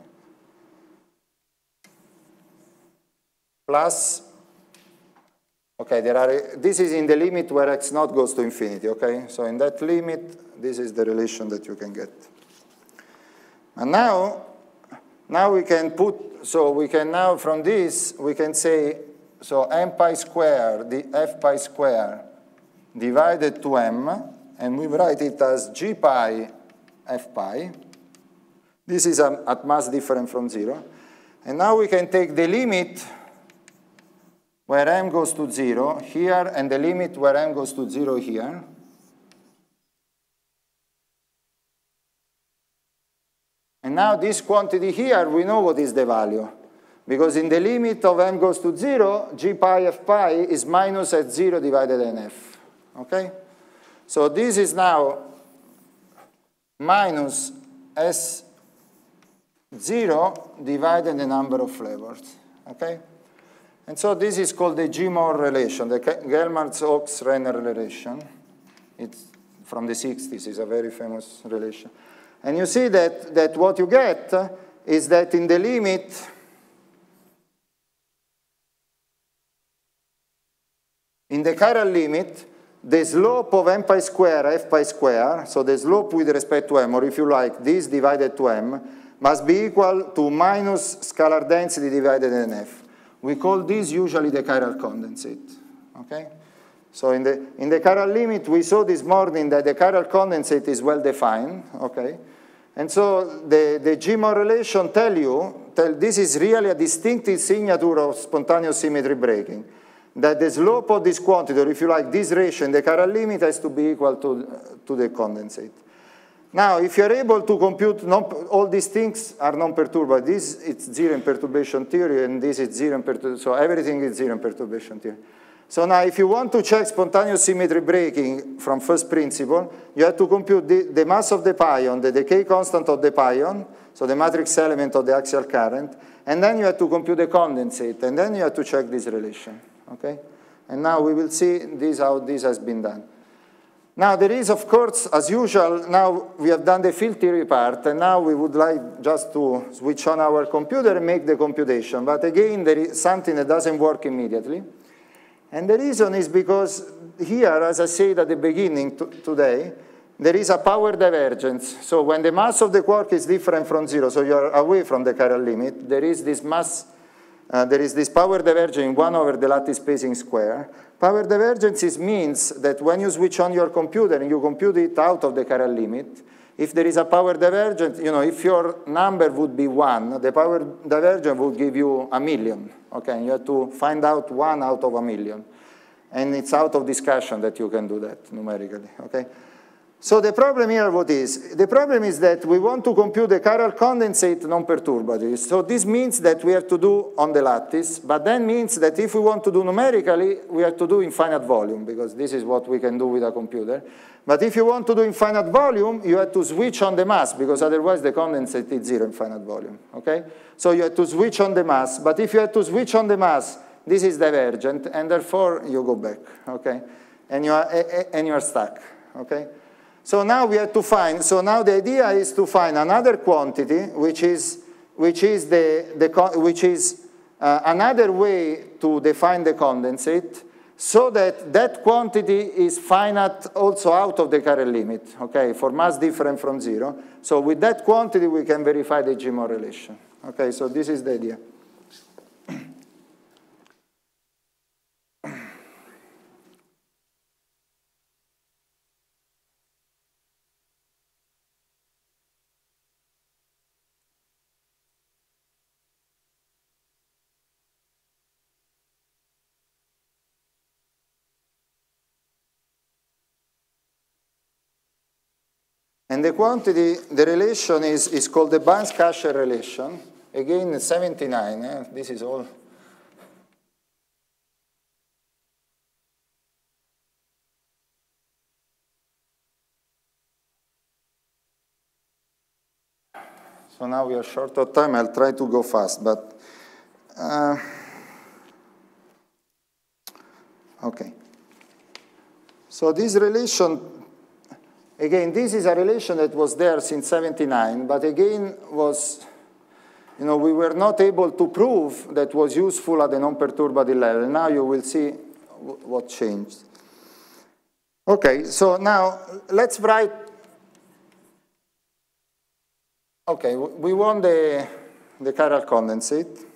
Plus, okay, there are, this is in the limit where x naught goes to infinity, okay? So in that limit, this is the relation that you can get. And now, now we can put, so we can now from this, we can say, so m pi square, the f pi square divided to m, and we write it as g pi f pi. This is um, at mass different from zero. And now we can take the limit where m goes to zero here, and the limit where m goes to zero here. And now this quantity here, we know what is the value. Because in the limit of m goes to 0, g pi f pi is minus at 0 divided by n f. Okay? So this is now minus s 0 divided the number of flavors. Okay? And so this is called the GMOR relation, the Gell-Mann-Oakes-Renner relation. It's from the 60s, it's a very famous relation. And you see that, that what you get is that in the limit In the chiral limit, the slope of m pi square, f pi square, so the slope with respect to m, or if you like, this divided to m, must be equal to minus scalar density divided by n f. We call this usually the chiral condensate, okay? So in the, in the chiral limit, we saw this morning that the chiral condensate is well defined, okay? And so the, the GMOR relation tell you, tell, this is really a distinctive signature of spontaneous symmetry breaking that the slope of this quantity, or if you like, this ratio in the chiral limit has to be equal to, to the condensate. Now, if you're able to compute, all these things are non-perturbable. This is zero in perturbation theory, and this is zero in perturbation, so everything is zero in perturbation theory. So now, if you want to check spontaneous symmetry breaking from first principle, you have to compute the, the mass of the pion, the decay constant of the pion, so the matrix element of the axial current, and then you have to compute the condensate, and then you have to check this relation okay? And now we will see this, how this has been done. Now there is, of course, as usual, now we have done the field part, and now we would like just to switch on our computer and make the computation. But again, there is something that doesn't work immediately. And the reason is because here, as I said at the beginning today, there is a power divergence. So when the mass of the quark is different from zero, so you're away from the chiral limit, there is this mass uh, there is this power divergence 1 over the lattice spacing square. Power divergences means that when you switch on your computer and you compute it out of the chiral limit, if there is a power divergence, you know, if your number would be 1, the power divergence would give you a million. Okay, you have to find out 1 out of a million. And it's out of discussion that you can do that numerically. Okay? So the problem here, what is? The problem is that we want to compute the chiral condensate non-perturbatively. So this means that we have to do on the lattice, but then means that if we want to do numerically, we have to do infinite volume, because this is what we can do with a computer. But if you want to do infinite volume, you have to switch on the mass, because otherwise the condensate is zero infinite volume, okay? So you have to switch on the mass, but if you have to switch on the mass, this is divergent, and therefore you go back, okay? And you are, and you are stuck, okay? So now we have to find, so now the idea is to find another quantity, which is, which is, the, the, which is uh, another way to define the condensate, so that that quantity is finite also out of the chiral limit, okay, for mass different from zero. So with that quantity, we can verify the GMOR relation. Okay, so this is the idea. And the quantity, the relation is, is called the Banks-Casher relation. Again, 79, eh? this is all. So now we are short of time. I'll try to go fast, but uh, okay. So this relation, again, this is a relation that was there since 79, but again was, you know, we were not able to prove that was useful at the non-perturbative level. Now you will see what changed. Okay, so now let's write Okay, we want the, the chiral condensate.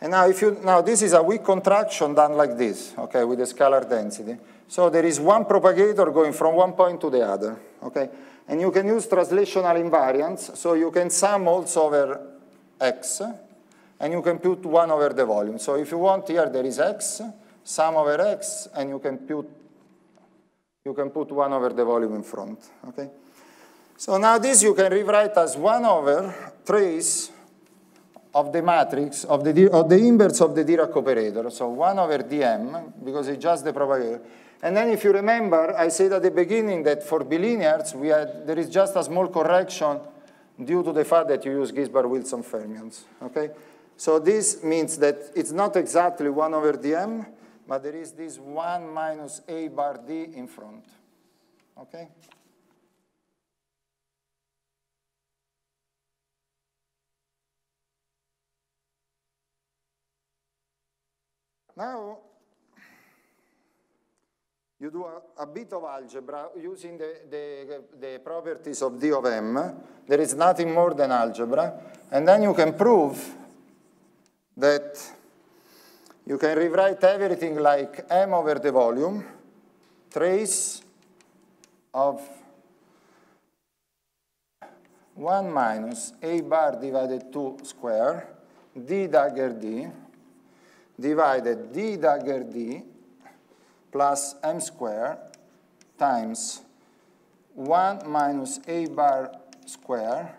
And now, if you, now this is a Wick contraction done like this, okay, with the scalar density. So there is one propagator going from one point to the other, okay? And you can use translational invariance, so you can sum also over x, and you can put 1 over the volume. So if you want here, there is x, sum over x, and you can put, you can put 1 over the volume in front, okay? So now this you can rewrite as 1 over trace of the matrix, of the, of the inverse of the Dirac operator. So 1 over dm, because it's just the propagator. And then if you remember, I said at the beginning that for bilinears, we had, there is just a small correction due to the fact that you use Ginsparg-Wilson fermions, okay? So this means that it's not exactly 1 over dm, but there is this 1 minus a bar d in front, okay? Now, you do a, a, bit of algebra using the, the, the properties of D of M. There is nothing more than algebra. And then you can prove that you can rewrite everything like M over the volume, trace of 1 minus A bar divided 2 square, D dagger D, divided d dagger d plus m square times 1 minus a bar square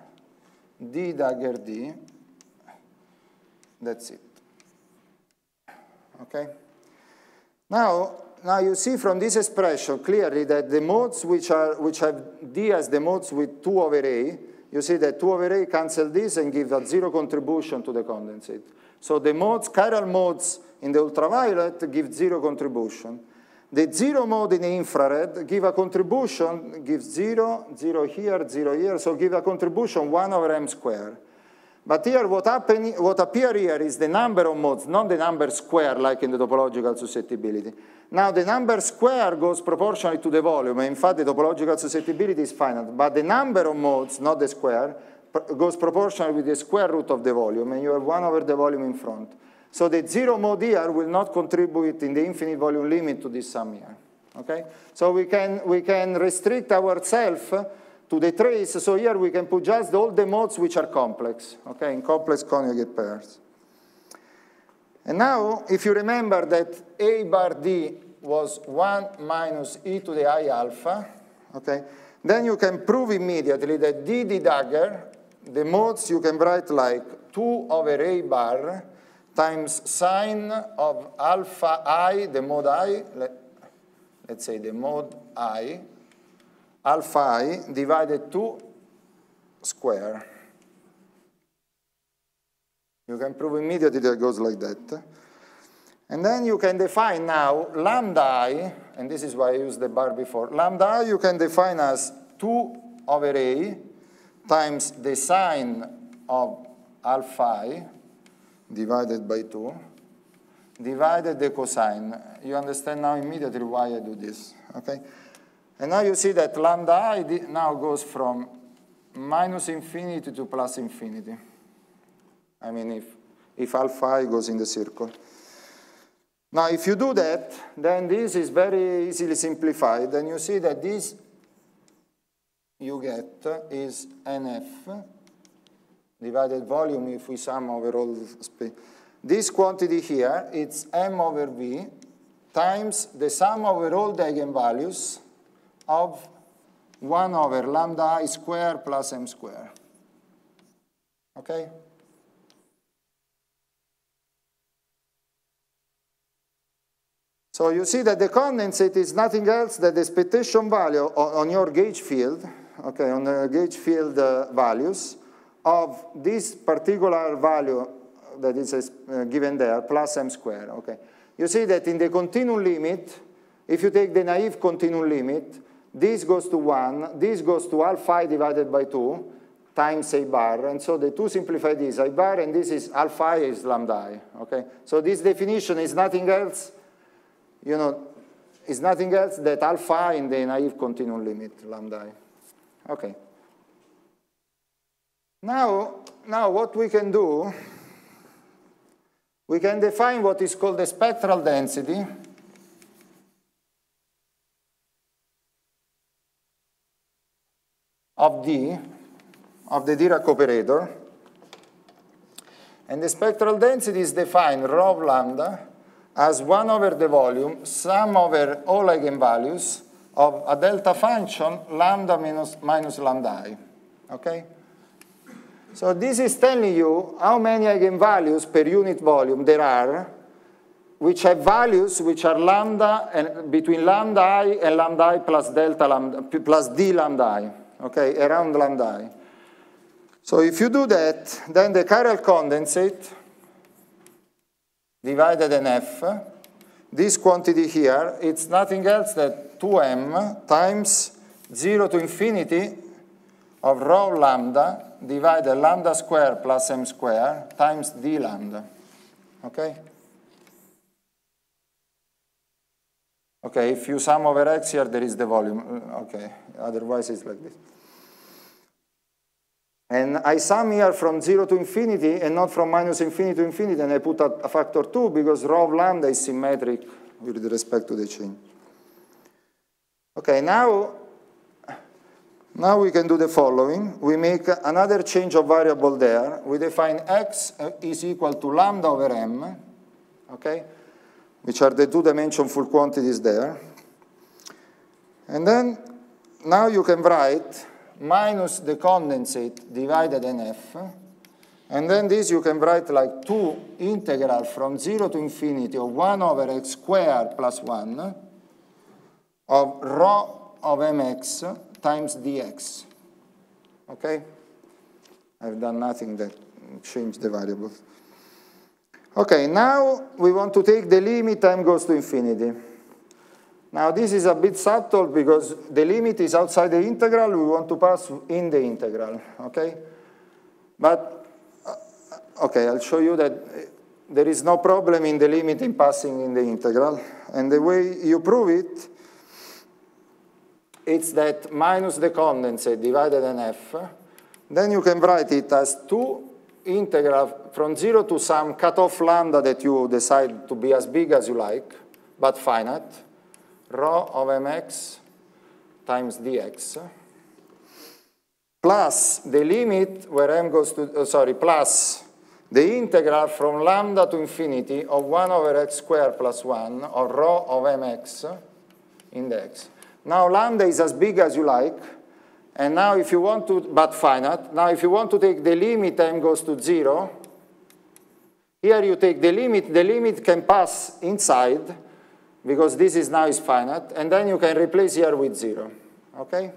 d dagger d. That's it. Okay? Now, now you see from this expression clearly that the modes which, are, which have d as the modes with 2 over a, you see that 2 over a cancel this and give a zero contribution to the condensate. So the modes, chiral modes in the ultraviolet give zero contribution. The zero mode in the infrared give a contribution, give zero, zero here, zero here, so give a contribution 1 over m squared. But here, what, happen, what appear here is the number of modes, not the number square like in the topological susceptibility. Now, the number square goes proportionally to the volume, in fact, the topological susceptibility is finite, but the number of modes, not the square, goes proportional with the square root of the volume, and you have 1 over the volume in front. So the zero mode here will not contribute in the infinite volume limit to this sum here. Okay? So we can, we can restrict ourselves to the trace. So here we can put just all the modes which are complex, okay, in complex conjugate pairs. And now, if you remember that A bar D was 1 minus e to the i alpha, okay, then you can prove immediately that D D dagger the modes you can write like 2 over a bar times sine of alpha i, the mode i, let, let's say the mode i, alpha i divided 2 square. You can prove immediately that it goes like that. And then you can define now lambda i, and this is why I used the bar before, lambda i you can define as 2 over a times the sine of alpha divided by 2 divided the cosine. You understand now immediately why I do this, okay? And now you see that lambda i now goes from minus infinity to plus infinity. I mean, if, if alpha i goes in the circle. Now, if you do that, then this is very easily simplified, and you see that this you get is NF divided volume if we sum over all space. This quantity here, it's M over V times the sum over all the eigenvalues of 1 over lambda i square plus m square. Okay? So you see that the condensate is nothing else than the expectation value on your gauge field okay, on the gauge field uh, values of this particular value that is uh, given there, plus m squared, okay? You see that in the continuum limit, if you take the naive continuum limit, this goes to 1, this goes to alpha i divided by 2 times a bar, and so the 2 simplify this, a bar, and this is alpha i is lambda i, okay? So this definition is nothing else, you know, is nothing else that alpha in the naive continuum limit, lambda i. Okay. Now, now what we can do, we can define what is called the spectral density of D, of the Dirac operator. And the spectral density is defined rho lambda as 1 over the volume, sum over all eigenvalues of a delta function lambda minus, minus lambda i. Okay? So this is telling you how many eigenvalues per unit volume there are which have values which are lambda and between lambda i and lambda i plus delta lambda plus d lambda i, okay, around lambda i. So if you do that, then the chiral condensate divided in f, this quantity here, it's nothing else than 2m times 0 to infinity of rho lambda divided lambda square plus m square times d lambda. Okay? Okay, if you sum over x here, there is the volume. Okay, otherwise it's like this. And I sum here from 0 to infinity and not from minus infinity to infinity, and I put a, a factor 2 because rho lambda is symmetric with respect to the chain. Okay, now, now we can do the following. We make another change of variable there. We define x is equal to lambda over m, okay, which are the two-dimensional full quantities there. And then now you can write minus the condensate divided in f. And then this you can write like 2 integral from 0 to infinity of 1 over x squared plus 1 of rho of mx times dx. Okay? I've done nothing that changed the variables. Okay, now we want to take the limit time goes to infinity. Now this is a bit subtle because the limit is outside the integral, we want to pass in the integral, okay? But, uh, okay, I'll show you that there is no problem in the limit in passing in the integral. And the way you prove it, it's that minus the condensate divided in f. Then you can write it as 2 integral from 0 to some cutoff lambda that you decide to be as big as you like, but finite rho of mx times dx plus the limit where m goes to, uh, sorry, plus the integral from lambda to infinity of 1 over x squared plus 1 of rho of mx in the x. Now lambda is as big as you like, and now if you want to, but finite, now if you want to take the limit m goes to 0, here you take the limit, the limit can pass inside, because this is now is finite, and then you can replace here with zero, okay?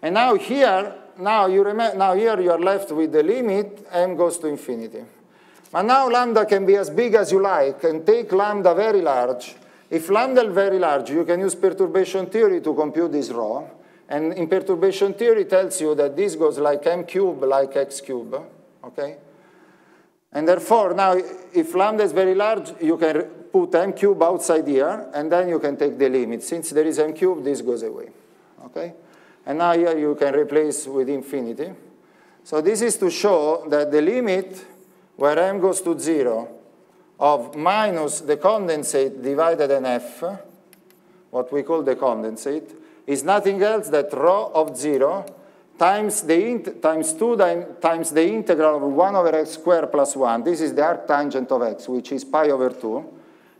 And now here, now you remember, now here you are left with the limit, m goes to infinity. But now lambda can be as big as you like, and take lambda very large. If lambda is very large, you can use perturbation theory to compute this rho, and in perturbation theory tells you that this goes like m cubed, like x cubed, okay? And therefore, now, if lambda is very large, you can put m cubed outside here, and then you can take the limit. Since there is m cubed, this goes away. Okay? And now here you can replace with infinity. So this is to show that the limit where m goes to 0 of minus the condensate divided in f, what we call the condensate, is nothing else that rho of 0 times the times 2 times the integral of 1 over x squared plus 1. This is the arctangent of x, which is pi over 2.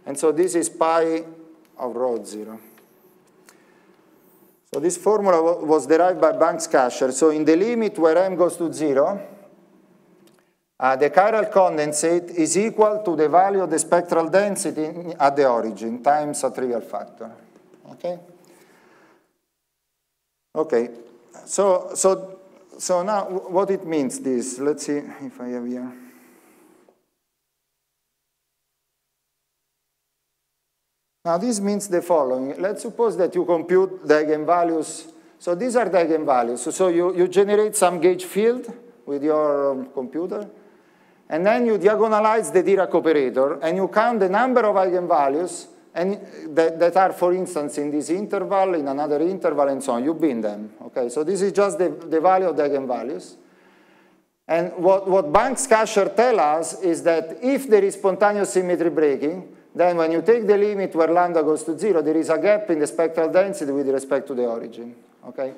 And so this is pi of rho 0. So this formula was derived by Banks-Casher. So in the limit where m goes to 0, uh, the chiral condensate is equal to the value of the spectral density at the origin times a trivial factor. Okay? Okay. So, so so now what it means this, let's see if I have here. Now this means the following. Let's suppose that you compute the eigenvalues. So these are the eigenvalues. So you, you generate some gauge field with your um, computer, and then you diagonalize the Dirac operator, and you count the number of eigenvalues and uh, that, that, are, for instance, in this interval, in another interval, and so on. You bin them. Okay, so this is just the, the value of the eigenvalues. And what, what Banks-Casher tell us is that if there is spontaneous symmetry breaking, then when you take the limit where lambda goes to zero, there is a gap in the spectral density with respect to the origin. Okay?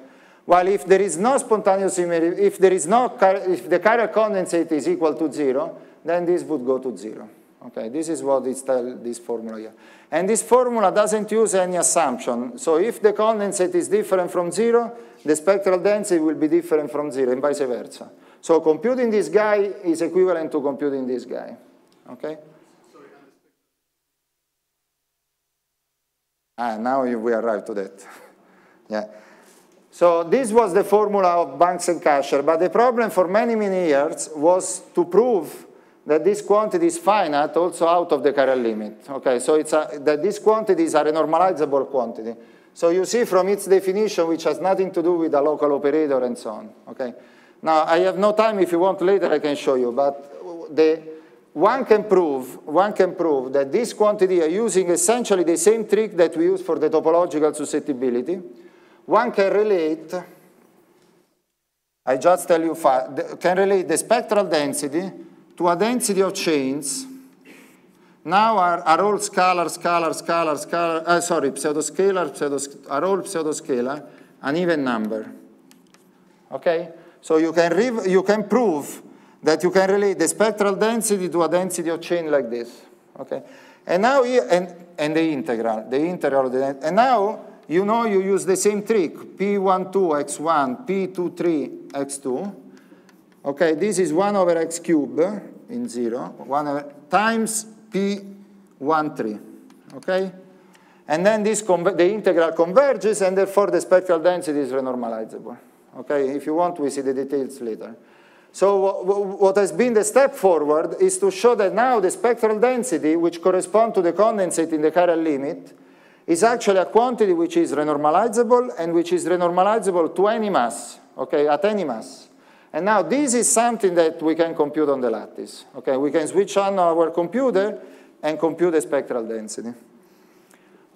While if there is no spontaneous if there is no, if the chiral condensate is equal to zero, then this would go to zero. Okay, this is what is tell this formula here. And this formula doesn't use any assumption. So if the condensate is different from zero, the spectral density will be different from zero and vice versa. So computing this guy is equivalent to computing this guy. Okay? Ah, now we arrive to that. yeah. So this was the formula of Banks and Casher, but the problem for many, many years was to prove that this quantity is finite also out of the chiral limit. Okay, so it's a, that these quantities are a normalizable quantity. So you see from its definition, which has nothing to do with a local operator and so on. Okay. Now I have no time. If you want later, I can show you. But the one can prove one can prove that this quantity are using essentially the same trick that we use for the topological susceptibility. One can relate. I just tell you can relate the spectral density to a density of chains now are, are all scalar, scalar, scalar, scalar, uh, sorry, pseudoscalar, pseudos, are all pseudoscalar, an even number. Okay? So you can, you can prove that you can relate the spectral density to a density of chain like this. Okay? And now, and, and the integral, the integral of the, and now you know you use the same trick, P12x1, P23x2, Okay, this is 1 over x cubed in 0, 1 over, times p13, okay? And then this the integral converges, and therefore the spectral density is renormalizable. Okay, if you want, we see the details later. So what has been the step forward is to show that now the spectral density, which corresponds to the condensate in the chiral limit, is actually a quantity which is renormalizable and which is renormalizable to any mass, okay, at any mass. And now this is something that we can compute on the lattice. Okay, we can switch on our computer and compute the spectral density.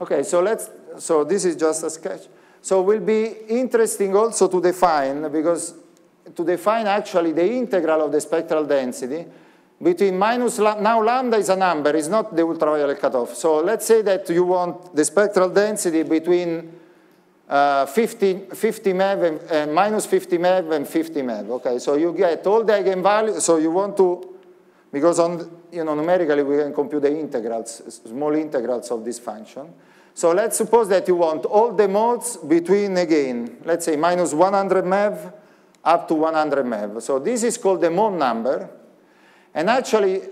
Okay, so let's, so this is just a sketch. So it will be interesting also to define, because to define actually the integral of the spectral density between minus, now lambda is a number, is not the ultraviolet cutoff. So let's say that you want the spectral density between uh, 50, 50 MeV and, uh, minus 50 MeV and 50 MeV. Okay, so you get all the eigenvalues. So you want to, because on you know numerically we can compute the integrals, small integrals of this function. So let's suppose that you want all the modes between again, let's say minus 100 MeV up to 100 MeV. So this is called the mode number. And actually,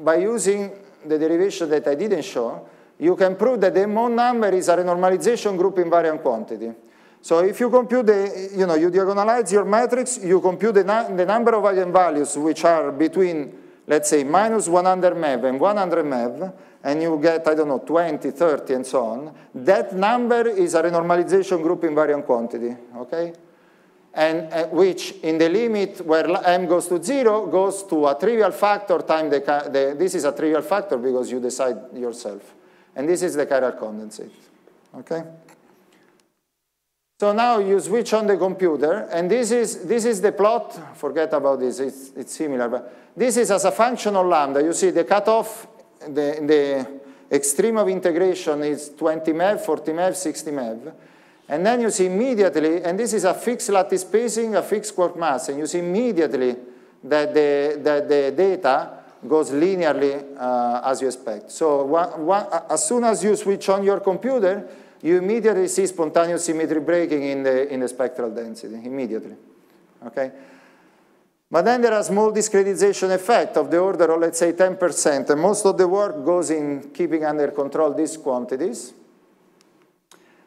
by using the derivation that I didn't show, you can prove that the mode number is a renormalization group invariant quantity. So if you compute the, you know, you diagonalize your matrix, you compute the, the number of eigenvalues which are between, let's say, minus 100 MeV and 100 MeV, and you get, I don't know, 20, 30, and so on. That number is a renormalization group invariant quantity, okay? And uh, which, in the limit where m goes to zero, goes to a trivial factor time the, the, this is a trivial factor because you decide yourself. And this is the chiral condensate. Okay? So now you switch on the computer, and this is, this is the plot. Forget about this, it's, it's similar. But this is as a function of lambda. You see the cutoff, the, the extreme of integration is 20 MeV, 40 MeV, 60 MeV. And then you see immediately, and this is a fixed lattice spacing, a fixed quark mass, and you see immediately that the, that the data goes linearly uh, as you expect. So one, one, as soon as you switch on your computer, you immediately see spontaneous symmetry breaking in the, in the spectral density, immediately. Okay? But then there are small discretization effect of the order of, let's say, 10%, and most of the work goes in keeping under control these quantities.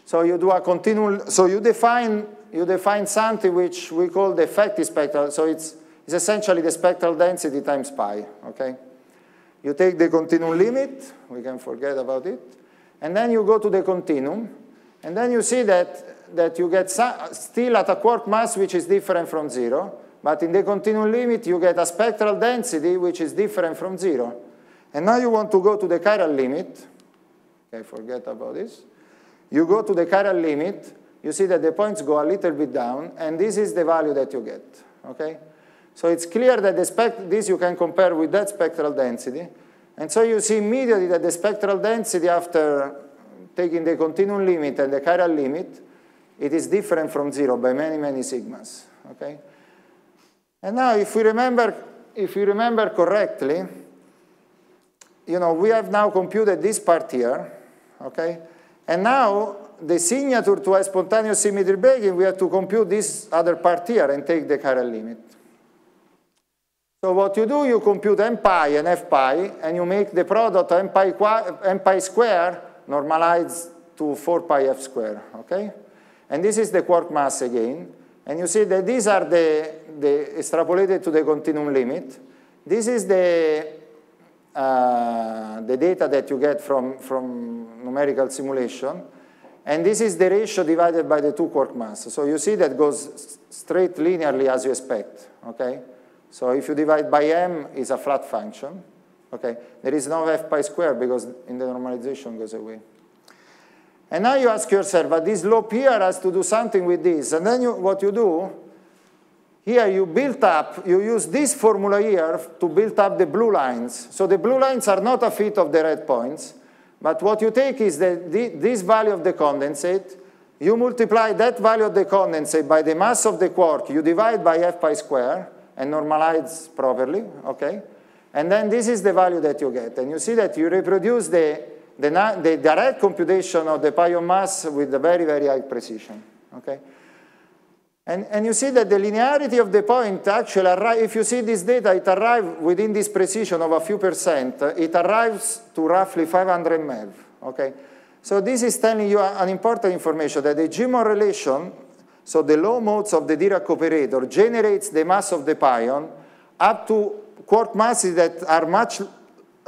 So you do a continual, so you define you define something which we call the effective spectral, so it's, it's essentially the spectral density times pi, okay? You take the continuum limit, we can forget about it, and then you go to the continuum, and then you see that, that you get still at a quark mass which is different from zero, but in the continuum limit you get a spectral density which is different from zero. And now you want to go to the chiral limit, okay, forget about this. You go to the chiral limit, you see that the points go a little bit down, and this is the value that you get, okay? So it's clear that the this you can compare with that spectral density, and so you see immediately that the spectral density after taking the continuum limit and the chiral limit, it is different from zero by many, many sigmas, okay? And now if we remember, if we remember correctly, you know, we have now computed this part here, okay? And now the signature to a spontaneous symmetry breaking, we have to compute this other part here and take the chiral limit. So what you do, you compute m pi and f pi, and you make the product m pi, m pi square normalized to 4 pi f square, okay? And this is the quark mass again. And you see that these are the, the extrapolated to the continuum limit. This is the, uh, the data that you get from, from numerical simulation. And this is the ratio divided by the two quark mass. So you see that goes straight linearly as you expect, okay? So if you divide by m, it's a flat function, okay? There is no f pi squared because in the normalization goes away. And now you ask yourself, but this slope here has to do something with this. And then you, what you do, here you build up, you use this formula here to build up the blue lines. So the blue lines are not a fit of the red points, but what you take is the, this value of the condensate, you multiply that value of the condensate by the mass of the quark, you divide by f pi square, and normalize properly, okay? And then this is the value that you get. And you see that you reproduce the the, the direct computation of the pion mass with a very, very high precision. Okay? And, and you see that the linearity of the point actually, arrive, if you see this data, it arrives within this precision of a few percent. It arrives to roughly 500 MeV. Okay? So this is telling you an important information that the GMOR relation, so the low modes of the Dirac operator, generates the mass of the pion up to quark masses that are much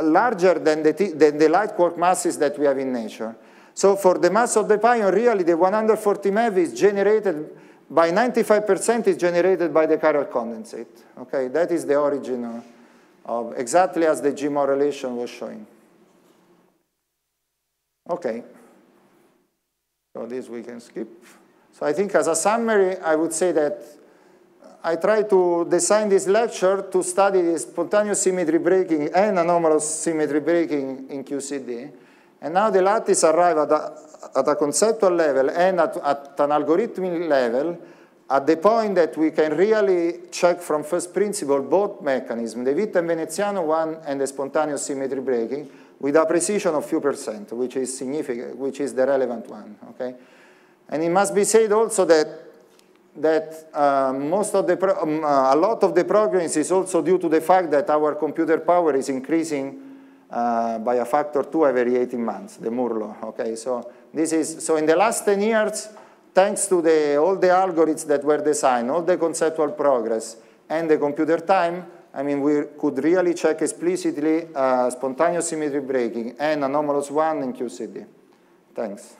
larger than the, than the light quark masses that we have in nature. So for the mass of the pion, really the 140 MeV is generated by 95% is generated by the chiral condensate. Okay, that is the origin of, exactly as the GMOR relation was showing. Okay, so this we can skip. So I think as a summary, I would say that I try to design this lecture to study the spontaneous symmetry breaking and anomalous symmetry breaking in QCD. And now the lattice arrive at at a conceptual level and at, at an algorithmic level at the point that we can really check from first principle both mechanisms, the Witten-Veneziano one and the spontaneous symmetry breaking, with a precision of few percent, which is significant, which is the relevant one, okay? And it must be said also that that uh, most of the um, uh, a lot of the progress is also due to the fact that our computer power is increasing uh, by a factor two every 18 months, the law. Okay, so this is so in the last 10 years, thanks to the, all the algorithms that were designed, all the conceptual progress, and the computer time, I mean, we could really check explicitly uh, spontaneous symmetry breaking and anomalous one in QCD. Thanks.